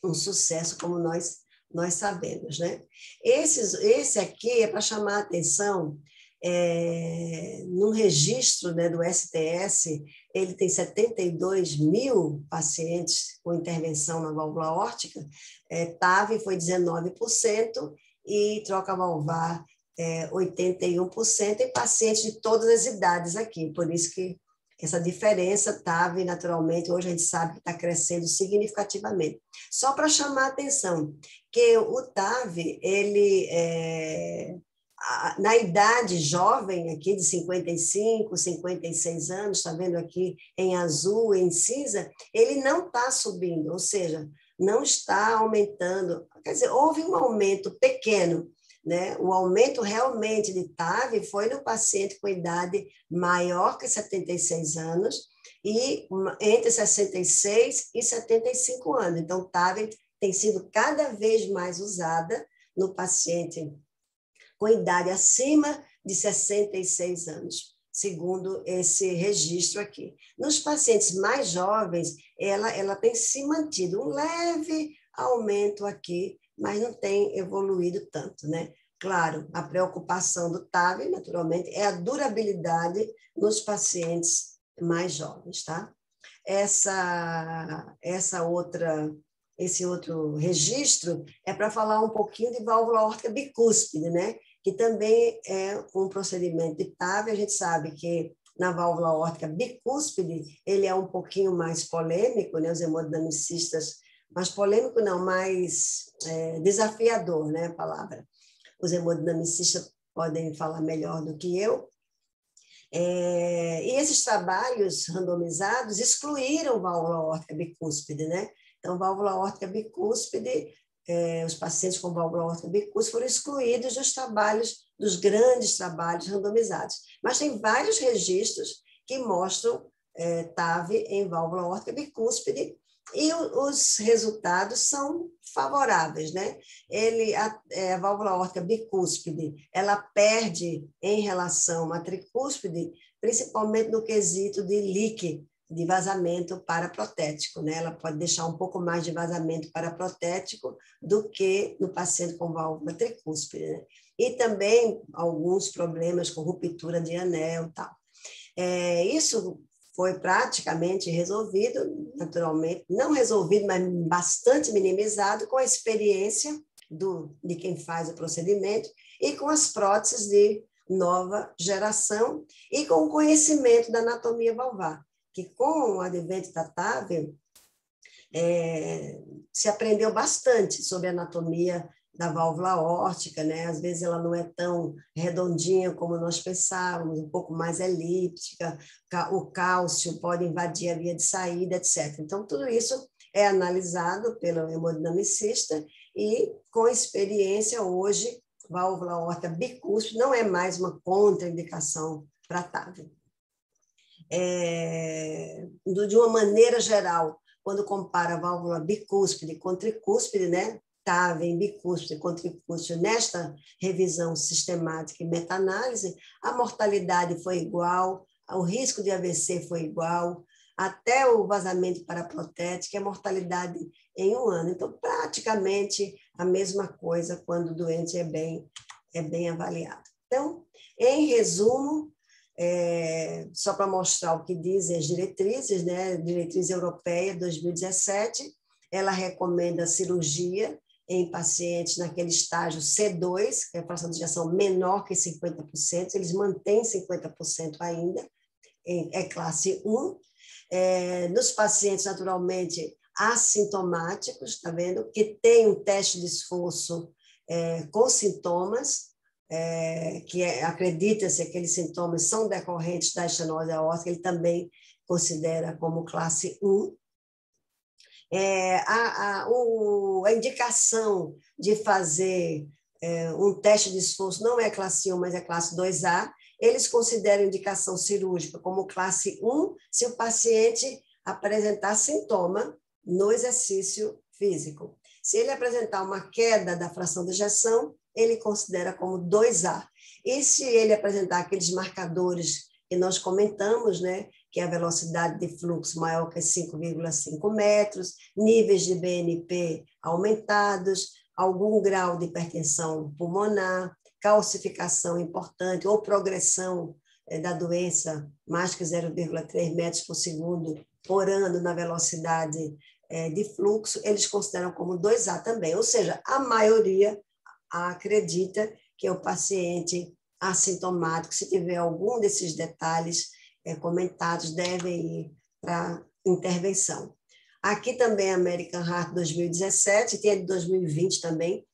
um sucesso, como nós, nós sabemos. Né? Esses, esse aqui é para chamar a atenção é, no registro né, do STS, ele tem 72 mil pacientes com intervenção na válvula aórtica, é, TAV foi 19% e troca valvar é, 81% em pacientes de todas as idades aqui, por isso que essa diferença estava, naturalmente, hoje a gente sabe que está crescendo significativamente. Só para chamar a atenção, que o TAV, ele, é, na idade jovem, aqui de 55, 56 anos, está vendo aqui em azul, em cinza, ele não está subindo, ou seja, não está aumentando. Quer dizer, houve um aumento pequeno, né? O aumento realmente de TAV foi no paciente com idade maior que 76 anos e entre 66 e 75 anos. Então, TAV tem sido cada vez mais usada no paciente com idade acima de 66 anos, segundo esse registro aqui. Nos pacientes mais jovens, ela, ela tem se mantido um leve aumento aqui mas não tem evoluído tanto, né? Claro, a preocupação do TAV, naturalmente, é a durabilidade nos pacientes mais jovens, tá? Essa, essa outra, esse outro registro é para falar um pouquinho de válvula aórtica bicúspide, né? Que também é um procedimento de TAV, a gente sabe que na válvula aórtica bicúspide, ele é um pouquinho mais polêmico, né? Os hemodinamicistas mais polêmico não, mais é, desafiador, né, a palavra. Os hemodinamicistas podem falar melhor do que eu. É, e esses trabalhos randomizados excluíram válvula aórtica bicúspide, né? Então, válvula aórtica bicúspide, é, os pacientes com válvula aórtica bicúspide foram excluídos dos trabalhos, dos grandes trabalhos randomizados. Mas tem vários registros que mostram é, TAV em válvula aórtica bicúspide e os resultados são favoráveis, né? Ele, a, é, a válvula aórtica bicúspide, ela perde em relação à tricúspide, principalmente no quesito de leak, de vazamento paraprotético, né? Ela pode deixar um pouco mais de vazamento paraprotético do que no paciente com válvula tricúspide, né? E também alguns problemas com ruptura de anel e tal. É, isso foi praticamente resolvido, naturalmente, não resolvido, mas bastante minimizado com a experiência do, de quem faz o procedimento e com as próteses de nova geração e com o conhecimento da anatomia valvar, que com o advento da TAV, é, se aprendeu bastante sobre a anatomia da válvula órtica, né? Às vezes ela não é tão redondinha como nós pensávamos, um pouco mais elíptica, o cálcio pode invadir a via de saída, etc. Então, tudo isso é analisado pelo hemodinamicista e, com experiência, hoje, válvula aorta bicúspide não é mais uma contraindicação tratável. É, de uma maneira geral, quando compara a válvula bicúspide com tricúspide, né, estava em bicúspide contricúspide nesta revisão sistemática e meta-análise, a mortalidade foi igual, o risco de AVC foi igual, até o vazamento paraprotético e a mortalidade em um ano. Então, praticamente a mesma coisa quando o doente é bem, é bem avaliado. Então, em resumo, é, só para mostrar o que dizem as diretrizes, né? Diretriz Europeia 2017, ela recomenda cirurgia em pacientes naquele estágio C2, que é a fração de injeção menor que 50%, eles mantêm 50% ainda, é classe 1. É, nos pacientes, naturalmente, assintomáticos, está vendo? Que tem um teste de esforço é, com sintomas, é, que é, acredita-se que aqueles sintomas são decorrentes da estenose aórtica, ele também considera como classe 1 é, a, a, o, a indicação de fazer é, um teste de esforço não é classe 1, mas é classe 2A, eles consideram indicação cirúrgica como classe 1 se o paciente apresentar sintoma no exercício físico. Se ele apresentar uma queda da fração de ejeção, ele considera como 2A. E se ele apresentar aqueles marcadores que nós comentamos, né, que é a velocidade de fluxo maior que 5,5 metros, níveis de BNP aumentados, algum grau de hipertensão pulmonar, calcificação importante ou progressão eh, da doença mais que 0,3 metros por segundo por ano na velocidade eh, de fluxo, eles consideram como 2A também, ou seja, a maioria acredita que o paciente assintomático. Se tiver algum desses detalhes é, comentados, devem ir para intervenção. Aqui também American Heart 2017, tem a de 2020 também,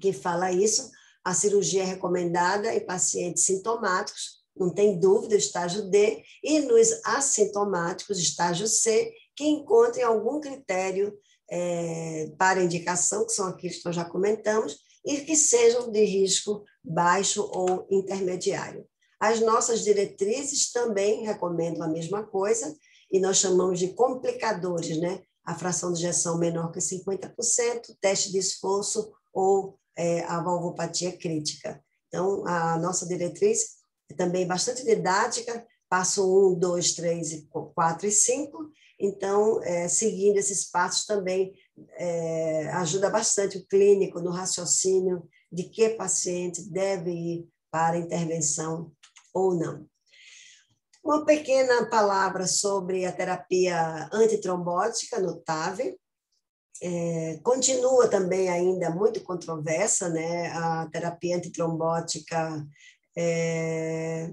que fala isso. A cirurgia é recomendada em pacientes sintomáticos, não tem dúvida, estágio D, e nos assintomáticos, estágio C, que encontrem algum critério é, para indicação, que são aqueles que nós já comentamos, e que sejam de risco baixo ou intermediário. As nossas diretrizes também recomendam a mesma coisa, e nós chamamos de complicadores, né? A fração de injeção menor que 50%, teste de esforço ou é, a valvopatia crítica. Então, a nossa diretriz é também bastante didática, passo 1, 2, 3, 4 e 5. Então, é, seguindo esses passos também é, ajuda bastante o clínico no raciocínio de que paciente deve ir para intervenção ou não. Uma pequena palavra sobre a terapia antitrombótica no TAV. É, continua também ainda muito controversa, né? A terapia antitrombótica é,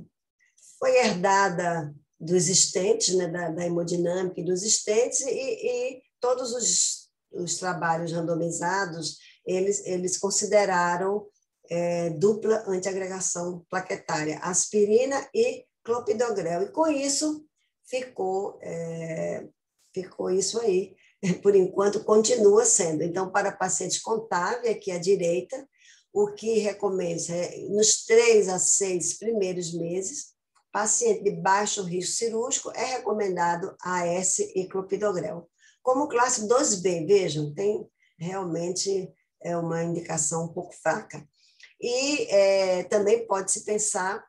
foi herdada dos estentes, né? Da, da hemodinâmica e dos estentes, e, e todos os, os trabalhos randomizados, eles, eles consideraram é, dupla antiagregação plaquetária, aspirina e clopidogrel. E com isso ficou, é, ficou isso aí. Por enquanto, continua sendo. Então, para pacientes TAV, aqui à direita, o que recomendo é, nos três a seis primeiros meses, paciente de baixo risco cirúrgico, é recomendado AS e clopidogrel. Como classe 2B, vejam, tem realmente é uma indicação um pouco fraca. E é, também pode-se pensar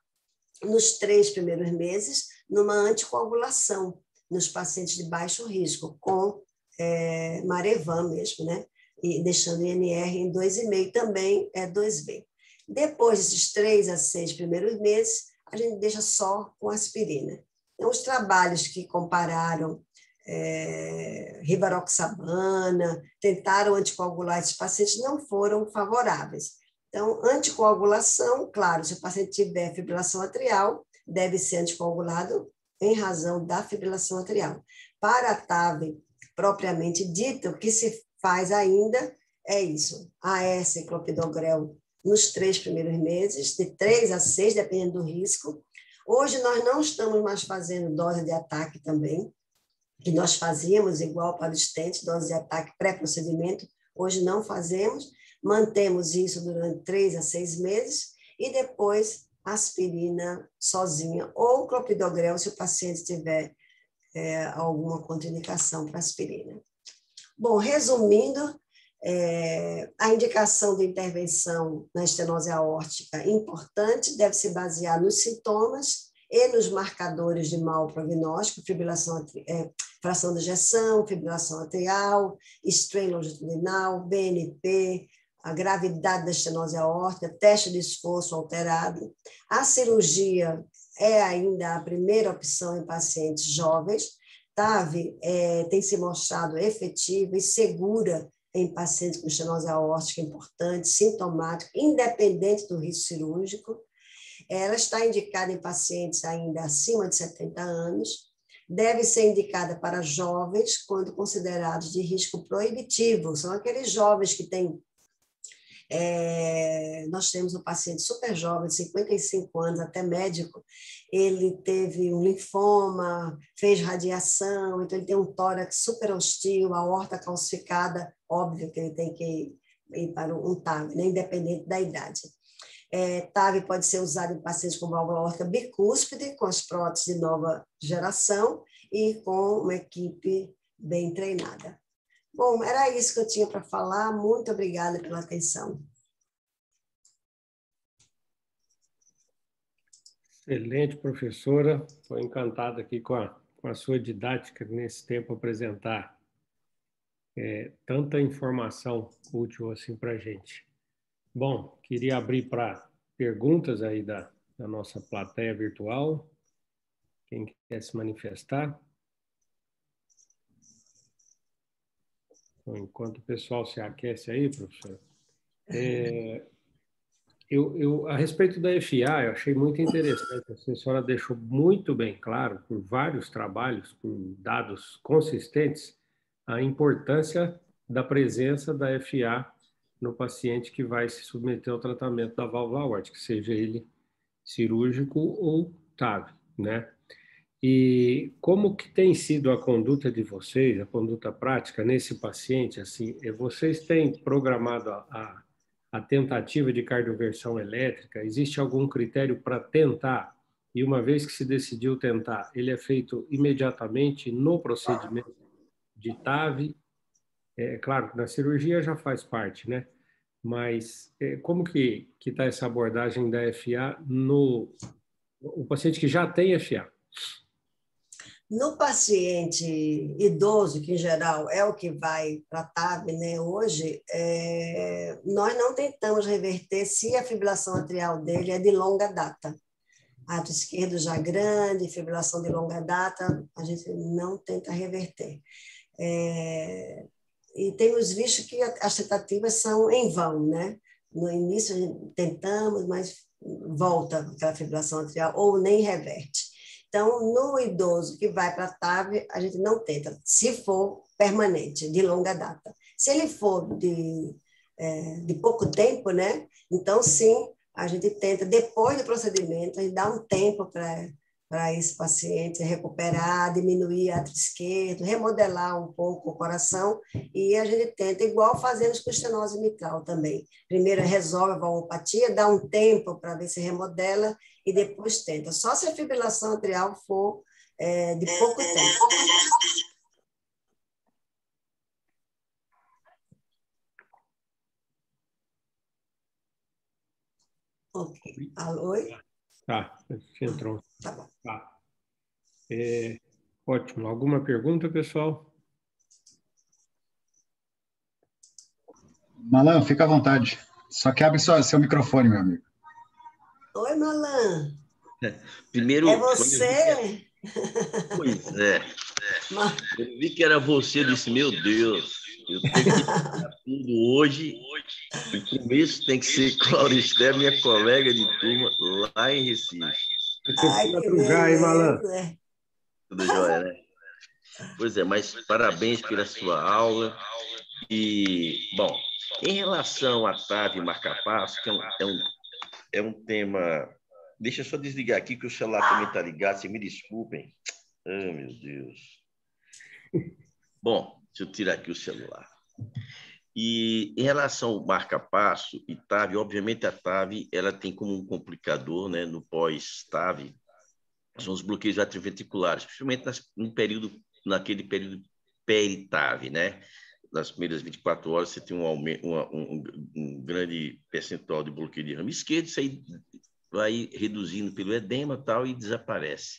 nos três primeiros meses, numa anticoagulação nos pacientes de baixo risco, com é, Marevan mesmo, né? E deixando o INR em 2,5, também é 2B. Depois desses três a seis primeiros meses, a gente deixa só com aspirina. Então, os trabalhos que compararam é, rivaroxabana, tentaram anticoagular esses pacientes, não foram favoráveis. Então, anticoagulação, claro, se o paciente tiver fibrilação atrial, deve ser anticoagulado em razão da fibrilação atrial. Para a TAV propriamente dita, o que se faz ainda é isso, AS clopidogrel nos três primeiros meses, de três a seis, dependendo do risco. Hoje nós não estamos mais fazendo dose de ataque também, que nós fazíamos igual para o estente, dose de ataque pré-procedimento, hoje não fazemos, Mantemos isso durante três a seis meses e depois aspirina sozinha ou clopidogrel se o paciente tiver é, alguma contraindicação para aspirina. Bom, resumindo, é, a indicação de intervenção na estenose aórtica importante deve se basear nos sintomas e nos marcadores de mau prognóstico, fibrilação, é, fração de ejeção, fibrilação atrial, strain longitudinal, BNP, a gravidade da estenose aórtica, teste de esforço alterado. A cirurgia é ainda a primeira opção em pacientes jovens. TAV é, tem se mostrado efetiva e segura em pacientes com estenose aórtica importante, sintomático, independente do risco cirúrgico. Ela está indicada em pacientes ainda acima de 70 anos. Deve ser indicada para jovens quando considerados de risco proibitivo. São aqueles jovens que têm é, nós temos um paciente super jovem, 55 anos, até médico, ele teve um linfoma, fez radiação, então ele tem um tórax super hostil, a horta calcificada, óbvio que ele tem que ir para um TAV, né, independente da idade. É, pode ser usado em pacientes com válvula aorta bicúspide, com as próteses de nova geração e com uma equipe bem treinada. Bom, era isso que eu tinha para falar. Muito obrigada pela atenção. Excelente, professora. Estou encantado aqui com a, com a sua didática nesse tempo apresentar é, tanta informação útil assim para a gente. Bom, queria abrir para perguntas aí da, da nossa plateia virtual. Quem quer se manifestar? Então, enquanto o pessoal se aquece aí, professor, é, eu, eu, a respeito da FA, eu achei muito interessante. A senhora deixou muito bem claro, por vários trabalhos, por dados consistentes, a importância da presença da FA no paciente que vai se submeter ao tratamento da válvula aórtica, seja ele cirúrgico ou TAV, né? E como que tem sido a conduta de vocês, a conduta prática nesse paciente? Assim, vocês têm programado a, a, a tentativa de cardioversão elétrica? Existe algum critério para tentar? E uma vez que se decidiu tentar, ele é feito imediatamente no procedimento de TAV? É claro, na cirurgia já faz parte, né? Mas é, como que está essa abordagem da FA no o paciente que já tem FA? No paciente idoso, que em geral é o que vai para a TAB né, hoje, é, nós não tentamos reverter se a fibrilação atrial dele é de longa data. Ato esquerdo já grande, fibrilação de longa data, a gente não tenta reverter. É, e temos visto que as tentativas são em vão, né? No início tentamos, mas volta aquela fibrilação atrial ou nem reverte. Então, no idoso que vai para a TAV, a gente não tenta, se for permanente, de longa data. Se ele for de, é, de pouco tempo, né? Então, sim, a gente tenta, depois do procedimento, a gente dá um tempo para para esse paciente recuperar, diminuir a esquerdo, remodelar um pouco o coração, e a gente tenta, igual fazemos com estenose mitral também. Primeiro resolve a valvopatia, dá um tempo para ver se remodela, e depois tenta. Só se a fibrilação atrial for é, de pouco tempo. Ok. Alô? Tá, entrou. Tá bom. Tá. É, ótimo. Alguma pergunta, pessoal? Malan, fica à vontade. Só que abre só seu microfone, meu amigo. Oi, Malan. É, primeiro. É você? Pois é. Eu vi que era você, eu disse, meu Deus, eu tenho que tudo hoje. O começo tem que ser Clauristé, minha colega de turma, lá em Recife. Ai, beleza. hein, Malan? Tudo jóia, né? Pois é, mas parabéns pela sua aula. E, bom, em relação a TAV e marca-passo, que é um, é um é um tema. Deixa eu só desligar aqui que o celular também está ligado, vocês me desculpem. Ah, meu Deus. Bom, deixa eu tirar aqui o celular. E em relação ao marca-passo e TAV, obviamente a TAV ela tem como um complicador né, no pós-TAV, são os bloqueios atrioventriculares, principalmente nas, no período, naquele período peritave, né? nas primeiras 24 horas você tem um, aumento, um, um grande percentual de bloqueio de ramo esquerdo, isso aí vai reduzindo pelo edema tal e desaparece.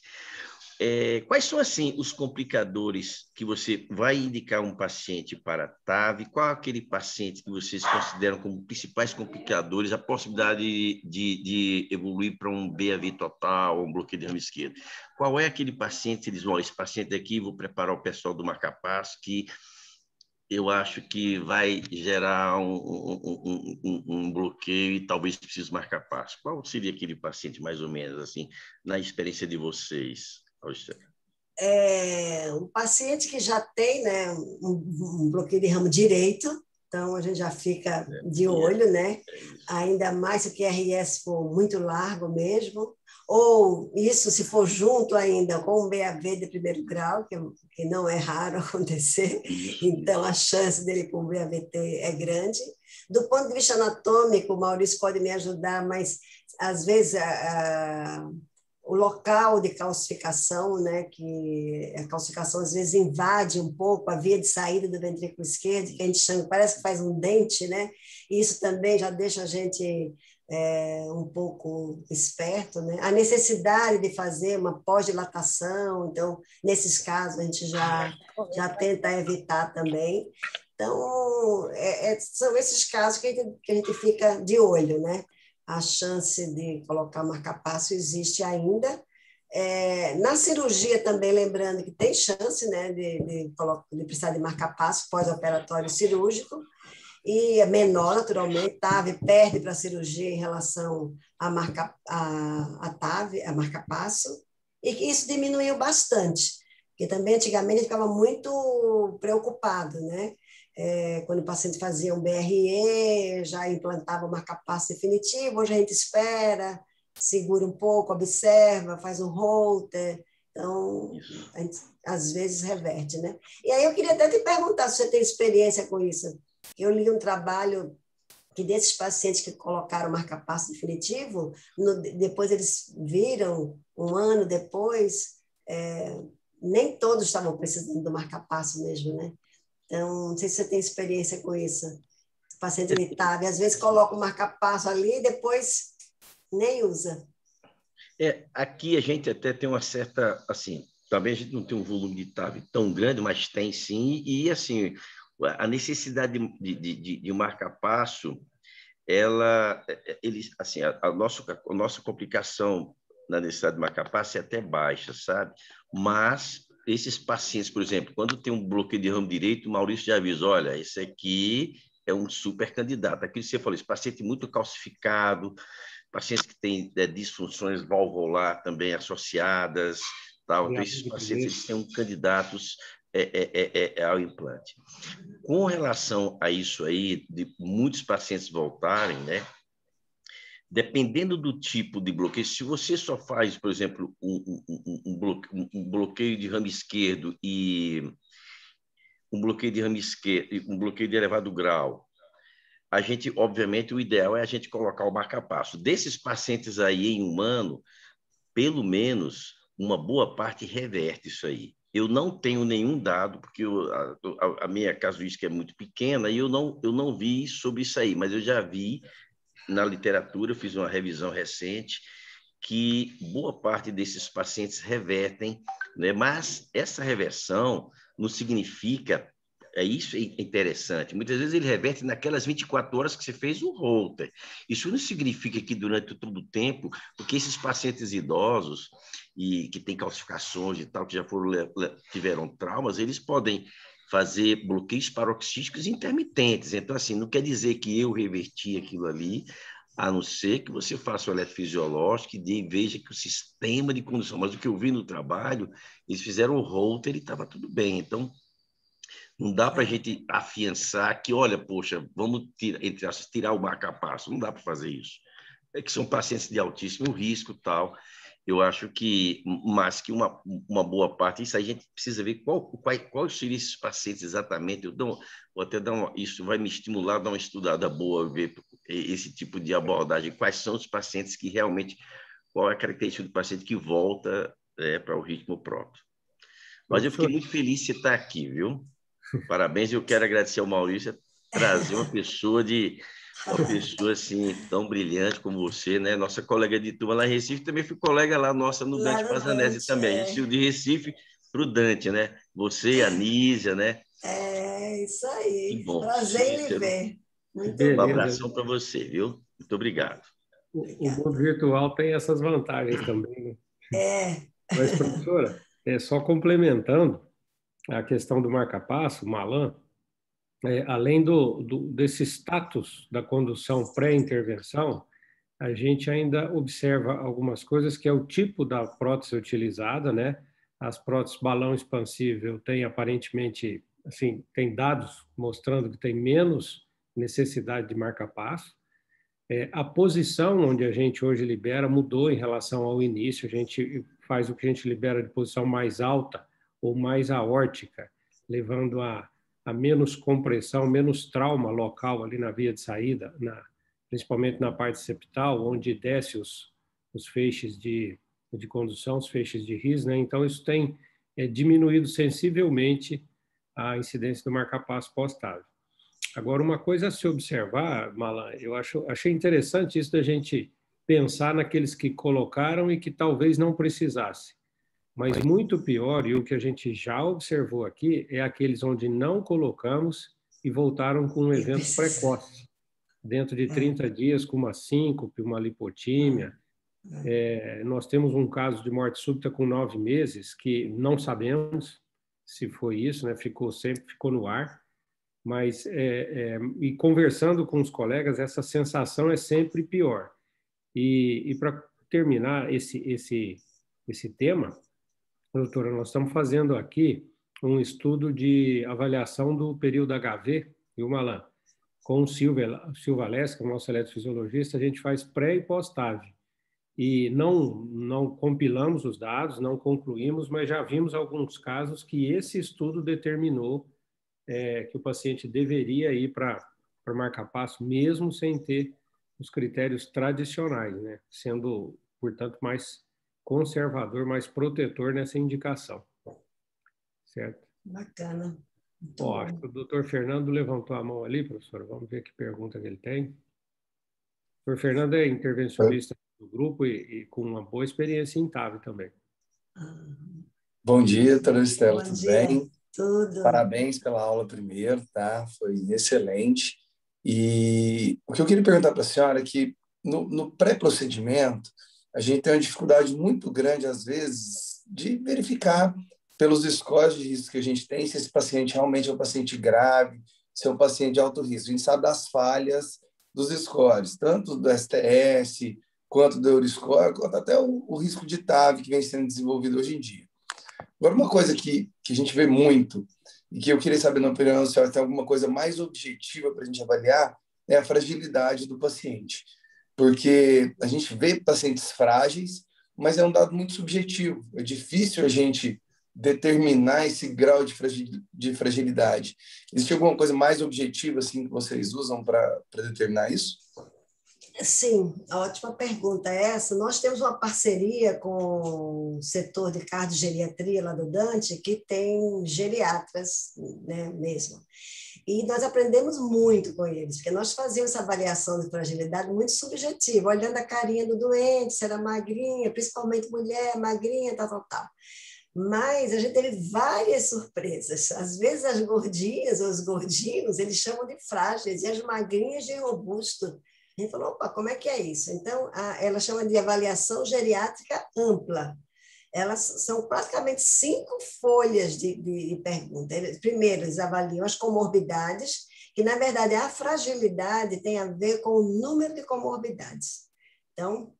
É, quais são, assim, os complicadores que você vai indicar um paciente para TAV? Qual é aquele paciente que vocês consideram como principais complicadores, a possibilidade de, de, evoluir para um BAV total, um bloqueio de ramo esquerdo? Qual é aquele paciente, eles vão, esse paciente aqui, vou preparar o pessoal do marcapasso, que eu acho que vai gerar um, um, um, um, bloqueio e talvez precise marcar passo. Qual seria aquele paciente, mais ou menos, assim, na experiência de vocês? É um paciente que já tem né, um, bloqueio de ramo direito, então a gente já fica é, de olho, né? É Ainda mais se o QRS for muito largo mesmo ou isso se for junto ainda com um BAV de primeiro grau, que, que não é raro acontecer, então a chance dele com BAVT é grande. Do ponto de vista anatômico, o Maurício pode me ajudar, mas às vezes a, a, o local de calcificação, né, que a calcificação às vezes invade um pouco a via de saída do ventrículo esquerdo, que a gente chama, parece que faz um dente, né? E isso também já deixa a gente é, um pouco esperto, né? A necessidade de fazer uma pós-dilatação, então, nesses casos, a gente já, já tenta evitar também. Então, é, é, são esses casos que a, gente, que a gente fica de olho, né? A chance de colocar marca-passo existe ainda. É, na cirurgia também, lembrando que tem chance né, de, de, de precisar de marca-passo pós-operatório cirúrgico, e é menor, naturalmente, TAV perde para a cirurgia em relação à marca, a, TAV, a marca-passo, e isso diminuiu bastante, porque também antigamente ficava muito preocupado, né? É, quando o paciente fazia um BRE, já implantava o marca-passo definitivo, hoje a gente espera, segura um pouco, observa, faz um holter, então, a gente, às vezes reverte, né? E aí eu queria até te perguntar se você tem experiência com isso. Eu li um trabalho que desses pacientes que colocaram marca-passo definitivo, no, depois eles viram, um ano depois, é, nem todos estavam precisando do marca-passo mesmo, né? Então, não sei se você tem experiência com isso. Paciente irritável, às vezes coloca o marca-passo ali e depois nem usa. É, aqui a gente até tem uma certa, assim, talvez a gente não tenha um volume de TAV tão grande, mas tem sim, e assim, a necessidade de, de, de, de marca-passo, ela, ele, assim, a, a, nossa, a nossa complicação na necessidade de marca-passo é até baixa, sabe? Mas esses pacientes, por exemplo, quando tem um bloqueio de ramo direito, o Maurício já avisa, olha, esse aqui é um super candidato. Aquilo que você falou, esse paciente muito calcificado, pacientes que têm é, disfunções valvular também associadas, tal. Então, esses pacientes têm candidatos é é, é, é, ao implante. Com relação a isso aí, de muitos pacientes voltarem, né? Dependendo do tipo de bloqueio, se você só faz, por exemplo, um, um, um, bloqueio, de ramo esquerdo e um bloqueio de ramo esquerdo, um bloqueio de elevado grau, a gente, obviamente, o ideal é a gente colocar o marca-passo. Desses pacientes aí em humano, pelo menos uma boa parte reverte isso aí. Eu não tenho nenhum dado, porque eu, a, a, minha casuística é muito pequena e eu não, eu não vi sobre isso aí, mas eu já vi na literatura, fiz uma revisão recente, que boa parte desses pacientes revertem, né? mas essa reversão não significa é isso é interessante. Muitas vezes ele reverte naquelas 24 horas que você fez o holter. Isso não significa que durante todo o tempo, porque esses pacientes idosos e que têm calcificações e tal, que já foram tiveram traumas, eles podem fazer bloqueios paroxísticos intermitentes. Então, assim, não quer dizer que eu reverti aquilo ali, a não ser que você faça o eletrofisiológico e veja que o sistema de condução, mas o que eu vi no trabalho, eles fizeram o holter e estava tudo bem. Então, não dá para a é. gente afiançar que, olha, poxa, vamos tirar, tirar o marca-passo. Não dá para fazer isso. É que são pacientes de altíssimo risco tal. Eu acho que, mais que uma, uma boa parte, isso a gente precisa ver qual, qual, quais seriam esses pacientes exatamente. Eu dou, vou até dar uma, isso vai me estimular a dar uma estudada boa, ver esse tipo de abordagem, quais são os pacientes que realmente, qual é a característica do paciente que volta é, para o ritmo próprio. Mas eu fiquei muito feliz de estar aqui, viu? Parabéns, eu quero agradecer ao Maurício trazer uma pessoa de uma pessoa assim tão brilhante como você, né? Nossa colega de turma lá em Recife também foi colega lá nossa no Dante Pazanese também. É. A gente de Recife para o Dante, né? Você e a Nízia, né? É isso aí. Que bom. Prazer em lhe ver. Muito um abração para você, viu? Muito obrigado. O, o mundo virtual tem essas vantagens também, né? É. Mas, professora, é, só complementando, a questão do marca-passo, Malan, é, além do, do, desse status da condução pré-intervenção, a gente ainda observa algumas coisas, que é o tipo da prótese utilizada, né? As próteses balão expansível têm aparentemente, assim, tem dados mostrando que tem menos necessidade de marca-passo. É, a posição onde a gente hoje libera mudou em relação ao início, a gente faz o que a gente libera de posição mais alta, ou mais aórtica, levando a, a menos compressão, menos trauma local ali na via de saída, na, principalmente na parte septal, onde desce os, os feixes de, de condução, os feixes de RIS, né? Então, isso tem é, diminuído sensivelmente a incidência do marcapasso pós-TAV. Agora, uma coisa a se observar, Malan, eu acho, achei interessante isso da gente pensar naqueles que colocaram e que talvez não precisasse. Mas muito pior, e o que a gente já observou aqui, é aqueles onde não colocamos e voltaram com um evento precoce. Dentro de 30 é. dias, com uma síncope, uma lipotímia. É. é, nós temos um caso de morte súbita com nove meses, que não sabemos se foi isso, né? ficou sempre ficou no ar, mas é, é, e conversando com os colegas, essa sensação é sempre pior. E, e para terminar esse, esse, esse tema, doutora, nós estamos fazendo aqui um estudo de avaliação do período HV, e o Malan, com o Silva, Silva Lesca, nosso eletrofisiologista, a gente faz pré e pós-TAV. E não, não compilamos os dados, não concluímos, mas já vimos alguns casos que esse estudo determinou é, que o paciente deveria ir para marca-passo, mesmo sem ter os critérios tradicionais, né? sendo, portanto, mais conservador, mais protetor nessa indicação. Certo? Bacana. Ó, acho que o doutor Fernando levantou a mão ali, professor. Vamos ver que pergunta que ele tem. O doutor Fernando é intervencionista do grupo e, e com uma boa experiência em TAV também. Bom dia, doutora Estela, tudo dia. bem? Tudo. Parabéns pela aula primeiro, tá? Foi excelente. E o que eu queria perguntar para a senhora é que no, no pré-procedimento, a gente tem uma dificuldade muito grande, às vezes, de verificar pelos scores de risco que a gente tem se esse paciente realmente é um paciente grave, se é um paciente de alto risco. A gente sabe das falhas dos scores, tanto do STS, quanto do Euroscore, quanto até o, o risco de TAV que vem sendo desenvolvido hoje em dia. Agora, uma coisa que, que a gente vê muito e que eu queria saber na opinião da senhora, tem alguma coisa mais objetiva para a gente avaliar, é a fragilidade do paciente. Porque a gente vê pacientes frágeis, mas é um dado muito subjetivo. É difícil a gente determinar esse grau de fragilidade. Existe alguma coisa mais objetiva assim que vocês usam para determinar isso? Sim, ótima pergunta essa. Nós temos uma parceria com o setor de cardiogeriatria lá do Dante, que tem geriatras né, mesmo. E nós aprendemos muito com eles, porque nós fazíamos essa avaliação de fragilidade muito subjetiva, olhando a carinha do doente, se era magrinha, principalmente mulher, magrinha, tal, tal, tal. Mas a gente teve várias surpresas. Às vezes as gordinhas ou os gordinhos, eles chamam de frágeis, e as magrinhas de robusto. A gente falou, opa, como é que é isso? Então, a, ela chama de avaliação geriátrica ampla. Elas são praticamente cinco folhas de, de, de primeiro, eles avaliam as comorbidades, que, na verdade, a fragilidade tem a ver com o número de comorbidades. Então,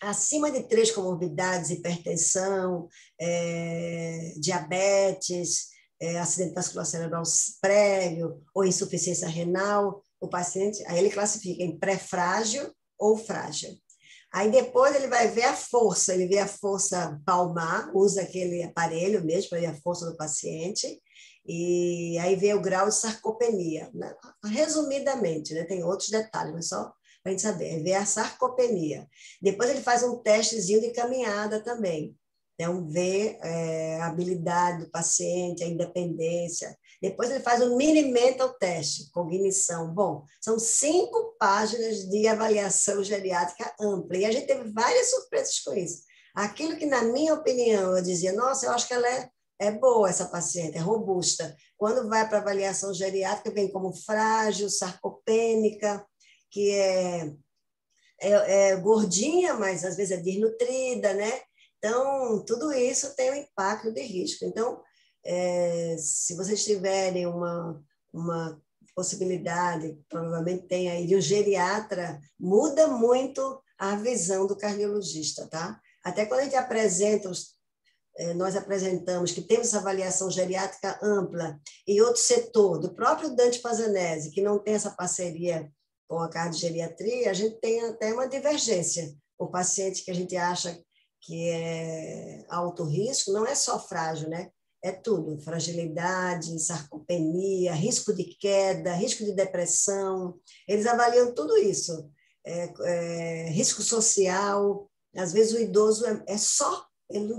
acima de três comorbidades, hipertensão, é, diabetes, é, acidente vascular cerebral prévio ou insuficiência renal, o paciente, aí ele classifica em pré-frágil ou frágil. Aí depois ele vai ver a força, ele vê a força palmar, usa aquele aparelho mesmo para ver a força do paciente, e aí vê o grau de sarcopenia. Né? Resumidamente, né? tem outros detalhes, mas só para a gente saber, ver a sarcopenia. Depois ele faz um testezinho de caminhada também. Então, ver é, a habilidade do paciente, a independência. Depois ele faz o mini mental test, cognição. Bom, são cinco páginas de avaliação geriátrica ampla. E a gente teve várias surpresas com isso. Aquilo que, na minha opinião, eu dizia, nossa, eu acho que ela é, é boa, essa paciente, é robusta. Quando vai para avaliação geriátrica, vem como frágil, sarcopênica, que é, é, é gordinha, mas às vezes é desnutrida, né? Então, tudo isso tem um impacto de risco. Então, é, se vocês tiverem uma, uma possibilidade, provavelmente tem aí, de um geriatra, muda muito a visão do cardiologista, tá? Até quando a gente apresenta os, é, nós apresentamos que temos essa avaliação geriátrica ampla e outro setor, do próprio Dante Pazanese, que não tem essa parceria com a cardiogeriatria, a gente tem até uma divergência. O paciente que a gente acha que é alto risco, não é só frágil, né? É tudo, fragilidade, sarcopenia, risco de queda, risco de depressão, eles avaliam tudo isso. É, é, risco social, às vezes o idoso é, é só, ele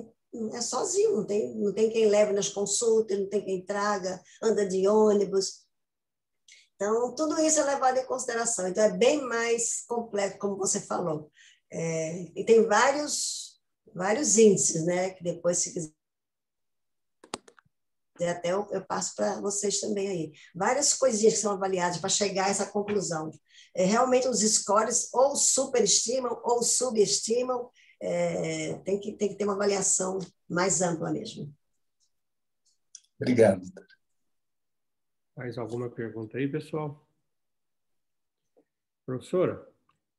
é sozinho, não tem, não tem quem leve nas consultas, não tem quem traga, anda de ônibus. Então, tudo isso é levado em consideração. Então, é bem mais completo, como você falou. É, e tem vários vários índices, né? Que depois, se quiser, até eu, eu passo para vocês também aí. Várias coisinhas que são avaliadas para chegar a essa conclusão. É, realmente, os scores ou superestimam ou subestimam, é, tem, que, tem que ter uma avaliação mais ampla mesmo. Obrigado. Mais alguma pergunta aí, pessoal? Professora,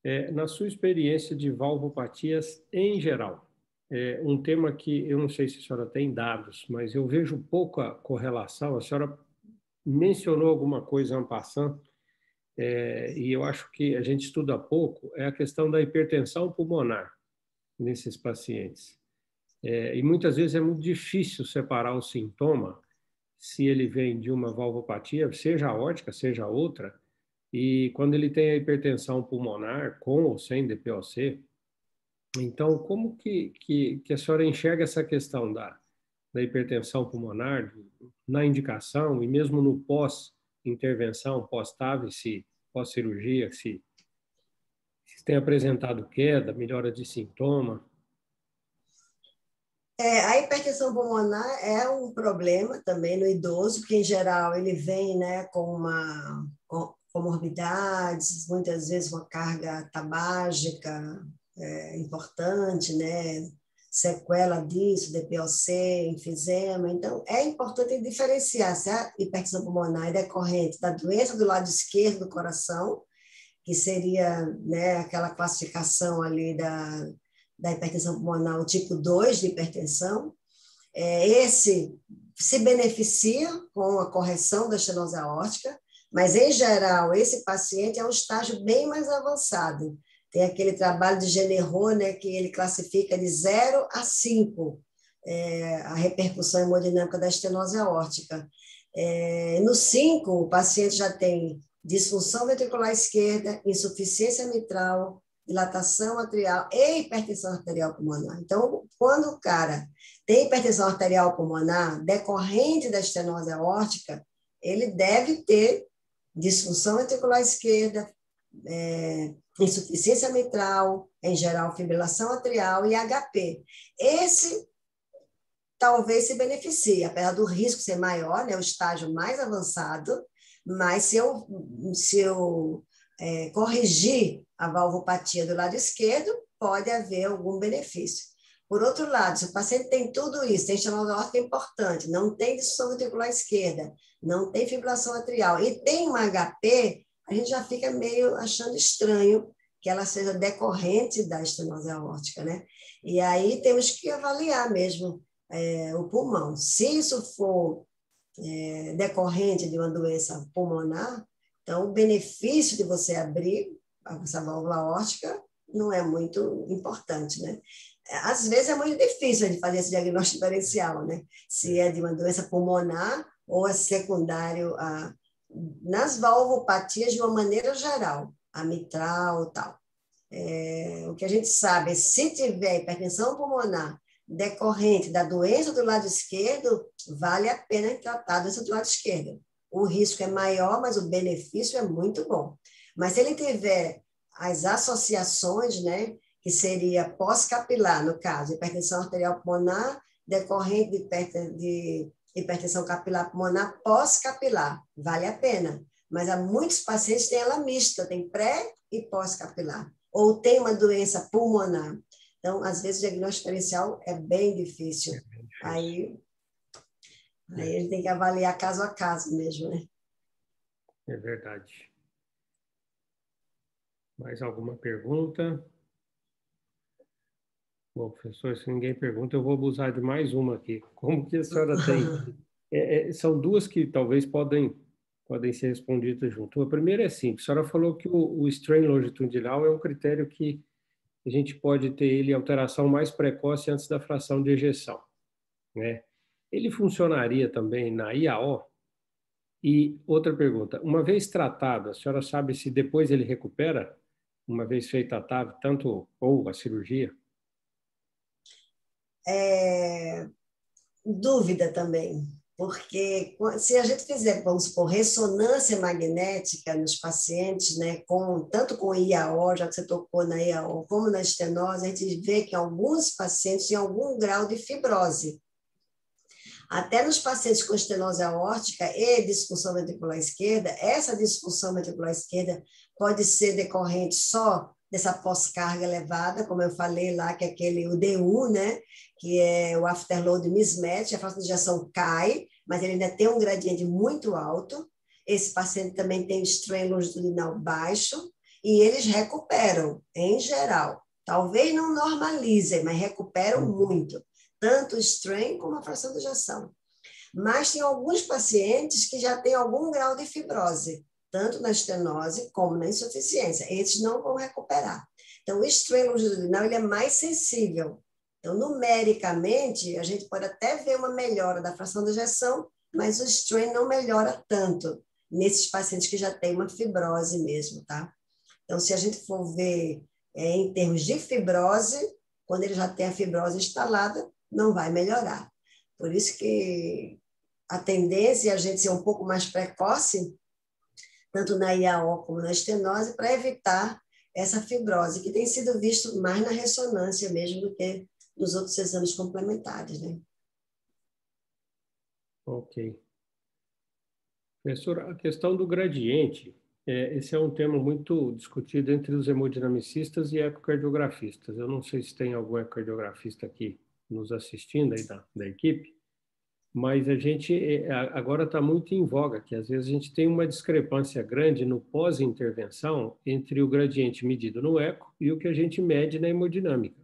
é, na sua experiência de valvopatias em geral, é um tema que eu não sei se a senhora tem dados, mas eu vejo pouca correlação. A senhora mencionou alguma coisa en passant, é, e eu acho que a gente estuda pouco, é a questão da hipertensão pulmonar nesses pacientes. É, e muitas vezes é muito difícil separar o sintoma se ele vem de uma valvopatia, seja aórtica, seja outra, e quando ele tem a hipertensão pulmonar, com ou sem DPOC. Então, como que, que, que a senhora enxerga essa questão da, da hipertensão pulmonar na indicação e mesmo no pós-intervenção, pós-TAV, se pós-cirurgia, se, se tem apresentado queda, melhora de sintoma? É, a hipertensão pulmonar é um problema também no idoso, porque em geral ele vem né, com uma com comorbidades, muitas vezes uma carga tabágica é, importante, né, sequela disso, DPOC, enfisema. Então, é importante diferenciar se a hipertensão pulmonar é decorrente da doença do lado esquerdo do coração, que seria né, aquela classificação ali da da hipertensão pulmonar, o tipo 2 de hipertensão. É, esse se beneficia com a correção da estenose aórtica, mas, em geral, esse paciente é um estágio bem mais avançado. Tem aquele trabalho de Generot, né, que ele classifica de 0 a 5 é, a repercussão hemodinâmica da estenose aórtica. É, no 5, o paciente já tem disfunção ventricular esquerda, insuficiência mitral, dilatação atrial e hipertensão arterial pulmonar. Então, quando o cara tem hipertensão arterial pulmonar decorrente da estenose aórtica, ele deve ter disfunção ventricular esquerda, é, insuficiência mitral, em geral fibrilação atrial e HP. Esse talvez se beneficie, apesar do risco ser maior, né, o estágio mais avançado, mas se eu, se eu é, corrigir a valvopatia do lado esquerdo, pode haver algum benefício. Por outro lado, se o paciente tem tudo isso, tem estenose aórtica importante, não tem disfunção ventricular esquerda, não tem fibrilação atrial e tem uma HP, a gente já fica meio achando estranho que ela seja decorrente da estenose aórtica, né? E aí temos que avaliar mesmo é, o pulmão. Se isso for é, decorrente de uma doença pulmonar, então, o benefício de você abrir essa válvula aórtica não é muito importante, né? Às vezes é muito difícil de fazer esse diagnóstico diferencial, né? Se é de uma doença pulmonar ou é secundário a, nas valvopatias de uma maneira geral, a mitral e tal. É, o que a gente sabe é se tiver hipertensão pulmonar decorrente da doença do lado esquerdo, vale a pena tratar a doença do lado esquerdo o risco é maior, mas o benefício é muito bom. Mas se ele tiver as associações, né, que seria pós-capilar, no caso, hipertensão arterial pulmonar, decorrente de, de hipertensão capilar pulmonar pós-capilar, vale a pena. Mas há muitos pacientes que têm ela mista, tem pré e pós-capilar, ou tem uma doença pulmonar. Então, às vezes, o diagnóstico diferencial é bem difícil. É bem difícil. Aí Aí ele tem que avaliar caso a caso mesmo, né? É verdade. Mais alguma pergunta? Bom, professor, se ninguém pergunta, eu vou abusar de mais uma aqui. Como que a senhora tem? É, é, são duas que talvez podem, podem ser respondidas junto. A primeira é simples. A senhora falou que o, o strain longitudinal é um critério que a gente pode ter ele alteração mais precoce antes da fração de ejeção, né? ele funcionaria também na IAO? E outra pergunta, uma vez tratado, a senhora sabe se depois ele recupera, uma vez feita a TAV, tanto ou a cirurgia? É, dúvida também, porque se a gente fizer, vamos supor, ressonância magnética nos pacientes, né, com, tanto com IAO, já que você tocou na IAO, como na estenose, a gente vê que alguns pacientes têm algum grau de fibrose. Até nos pacientes com estenose aórtica e disfunção ventricular esquerda, essa disfunção ventricular esquerda pode ser decorrente só dessa pós-carga elevada, como eu falei lá, que é aquele UDU, né? que é o afterload mismatch, a fração de injeção cai, mas ele ainda tem um gradiente muito alto, esse paciente também tem strain longitudinal baixo e eles recuperam, em geral. Talvez não normalizem, mas recuperam uhum. muito, tanto o strain como a fração de ejeção. Mas tem alguns pacientes que já têm algum grau de fibrose, tanto na estenose como na insuficiência. Esses não vão recuperar. Então, o strain longitudinal ele é mais sensível. Então, numericamente, a gente pode até ver uma melhora da fração de ejeção, mas o strain não melhora tanto nesses pacientes que já têm uma fibrose mesmo, tá? Então, se a gente for ver é, em termos de fibrose, quando ele já tem a fibrose instalada, não vai melhorar. Por isso que a tendência é a gente ser um pouco mais precoce, tanto na IAO como na estenose, para evitar essa fibrose, que tem sido visto mais na ressonância mesmo do que nos outros exames complementares, né? Ok. Professor, a questão do gradiente, é, esse é um tema muito discutido entre os hemodinamicistas e ecocardiografistas. Eu não sei se tem algum ecocardiografista aqui nos assistindo aí da, da equipe, mas a gente é, agora está muito em voga, que às vezes a gente tem uma discrepância grande no pós-intervenção entre o gradiente medido no eco e o que a gente mede na hemodinâmica,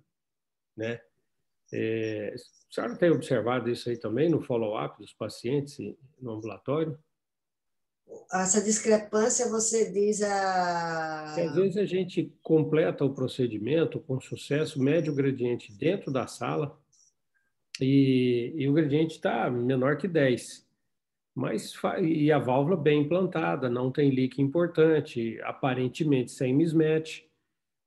né? É, a senhora tem observado isso aí também no follow-up dos pacientes no ambulatório? essa discrepância você diz a. Que às vezes a gente completa o procedimento com sucesso, mede o gradiente dentro da sala e, e o gradiente está menor que 10. Mas, e a válvula bem implantada, não tem leak importante, aparentemente sem mismatch.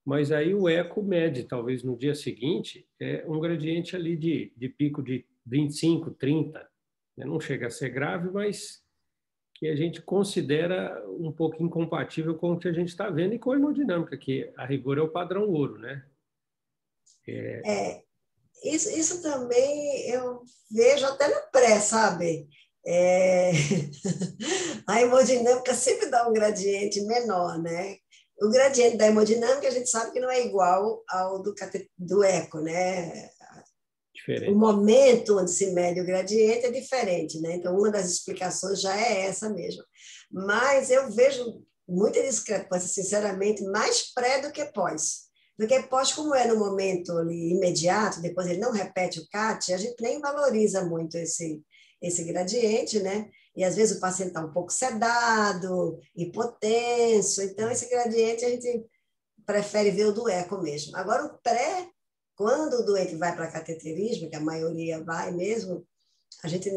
Mas aí o eco mede, talvez no dia seguinte, é um gradiente ali de, de pico de 25, 30. Não chega a ser grave, mas que a gente considera um pouco incompatível com o que a gente está vendo e com a hemodinâmica, que a rigor é o padrão ouro, né? É... é isso, isso também eu vejo até no pré, sabe? É... a hemodinâmica sempre dá um gradiente menor, né? O gradiente da hemodinâmica a gente sabe que não é igual ao do, do eco, né? Diferente. O momento onde se mede o gradiente é diferente, né? Então, uma das explicações já é essa mesmo. Mas eu vejo muita discrepância, sinceramente, mais pré do que pós. Porque pós, como é no momento ali, imediato, depois ele não repete o CAT, a gente nem valoriza muito esse, esse gradiente, né? E às vezes o paciente está um pouco sedado, hipotenso, então esse gradiente a gente prefere ver o do eco mesmo. Agora, o pré quando o doente vai para cateterismo, que a maioria vai mesmo, a gente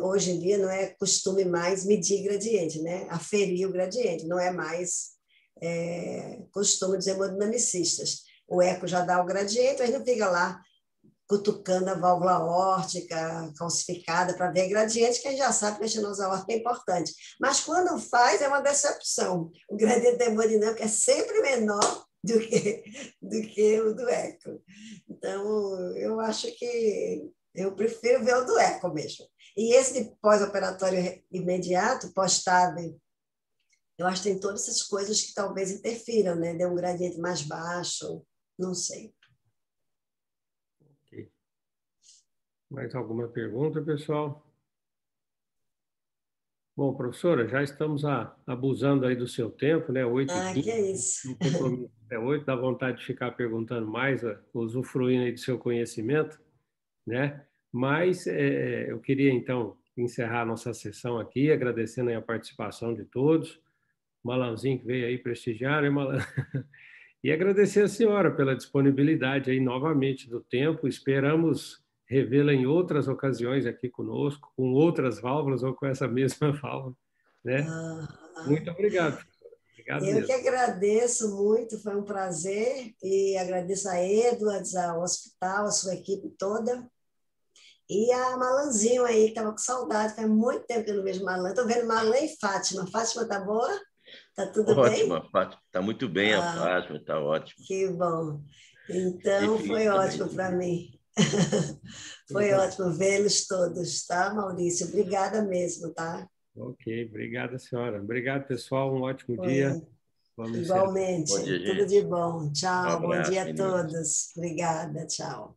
hoje em dia não é costume mais medir gradiente, né? Aferir o gradiente, não é mais é, costume dos hemodinamicistas. O eco já dá o gradiente, gente não fica lá cutucando a válvula órtica calcificada para ver gradiente, que a gente já sabe que a estenosa órtica é importante. Mas quando faz, é uma decepção. O gradiente da hemodinâmica é sempre menor do que, do que o do eco. Então, eu acho que eu prefiro ver o do eco mesmo. E esse de pós-operatório imediato, pós-TAB, eu acho que tem todas essas coisas que talvez interfiram, né? Dê um gradiente mais baixo, não sei. Ok. Mais alguma pergunta, pessoal? Bom, professora, já estamos a, abusando aí do seu tempo, né? 8 ah, que é isso. até 8, dá vontade de ficar perguntando mais, usufruindo aí do seu conhecimento, né? Mas é, eu queria, então, encerrar a nossa sessão aqui, agradecendo a participação de todos. Malanzinho que veio aí prestigiar, né, Malan? E agradecer a senhora pela disponibilidade aí novamente do tempo. Esperamos revê-la em outras ocasiões aqui conosco, com outras válvulas ou com essa mesma válvula. Né? Ah, muito obrigado. obrigado eu mesmo. que agradeço muito, foi um prazer, e agradeço a Edwards, ao hospital, a sua equipe toda, e a Malanzinho aí, que estava com saudade, faz muito tempo que eu não vejo Malan. Estou vendo Malan e Fátima. Fátima tá boa? Tá tudo Ótima, bem? Fátima. Tá muito bem ah, a Fátima, tá ótimo. Que bom. Então, foi ótimo para mim. Foi ótimo vê-los todos, tá, Maurício? Obrigada mesmo, tá? Ok, obrigada, senhora. Obrigado, pessoal. Um ótimo Foi. dia. Vamos Igualmente. Dia, tudo de bom. Tchau. Um abraço, bom dia a todos. Obrigada. Tchau.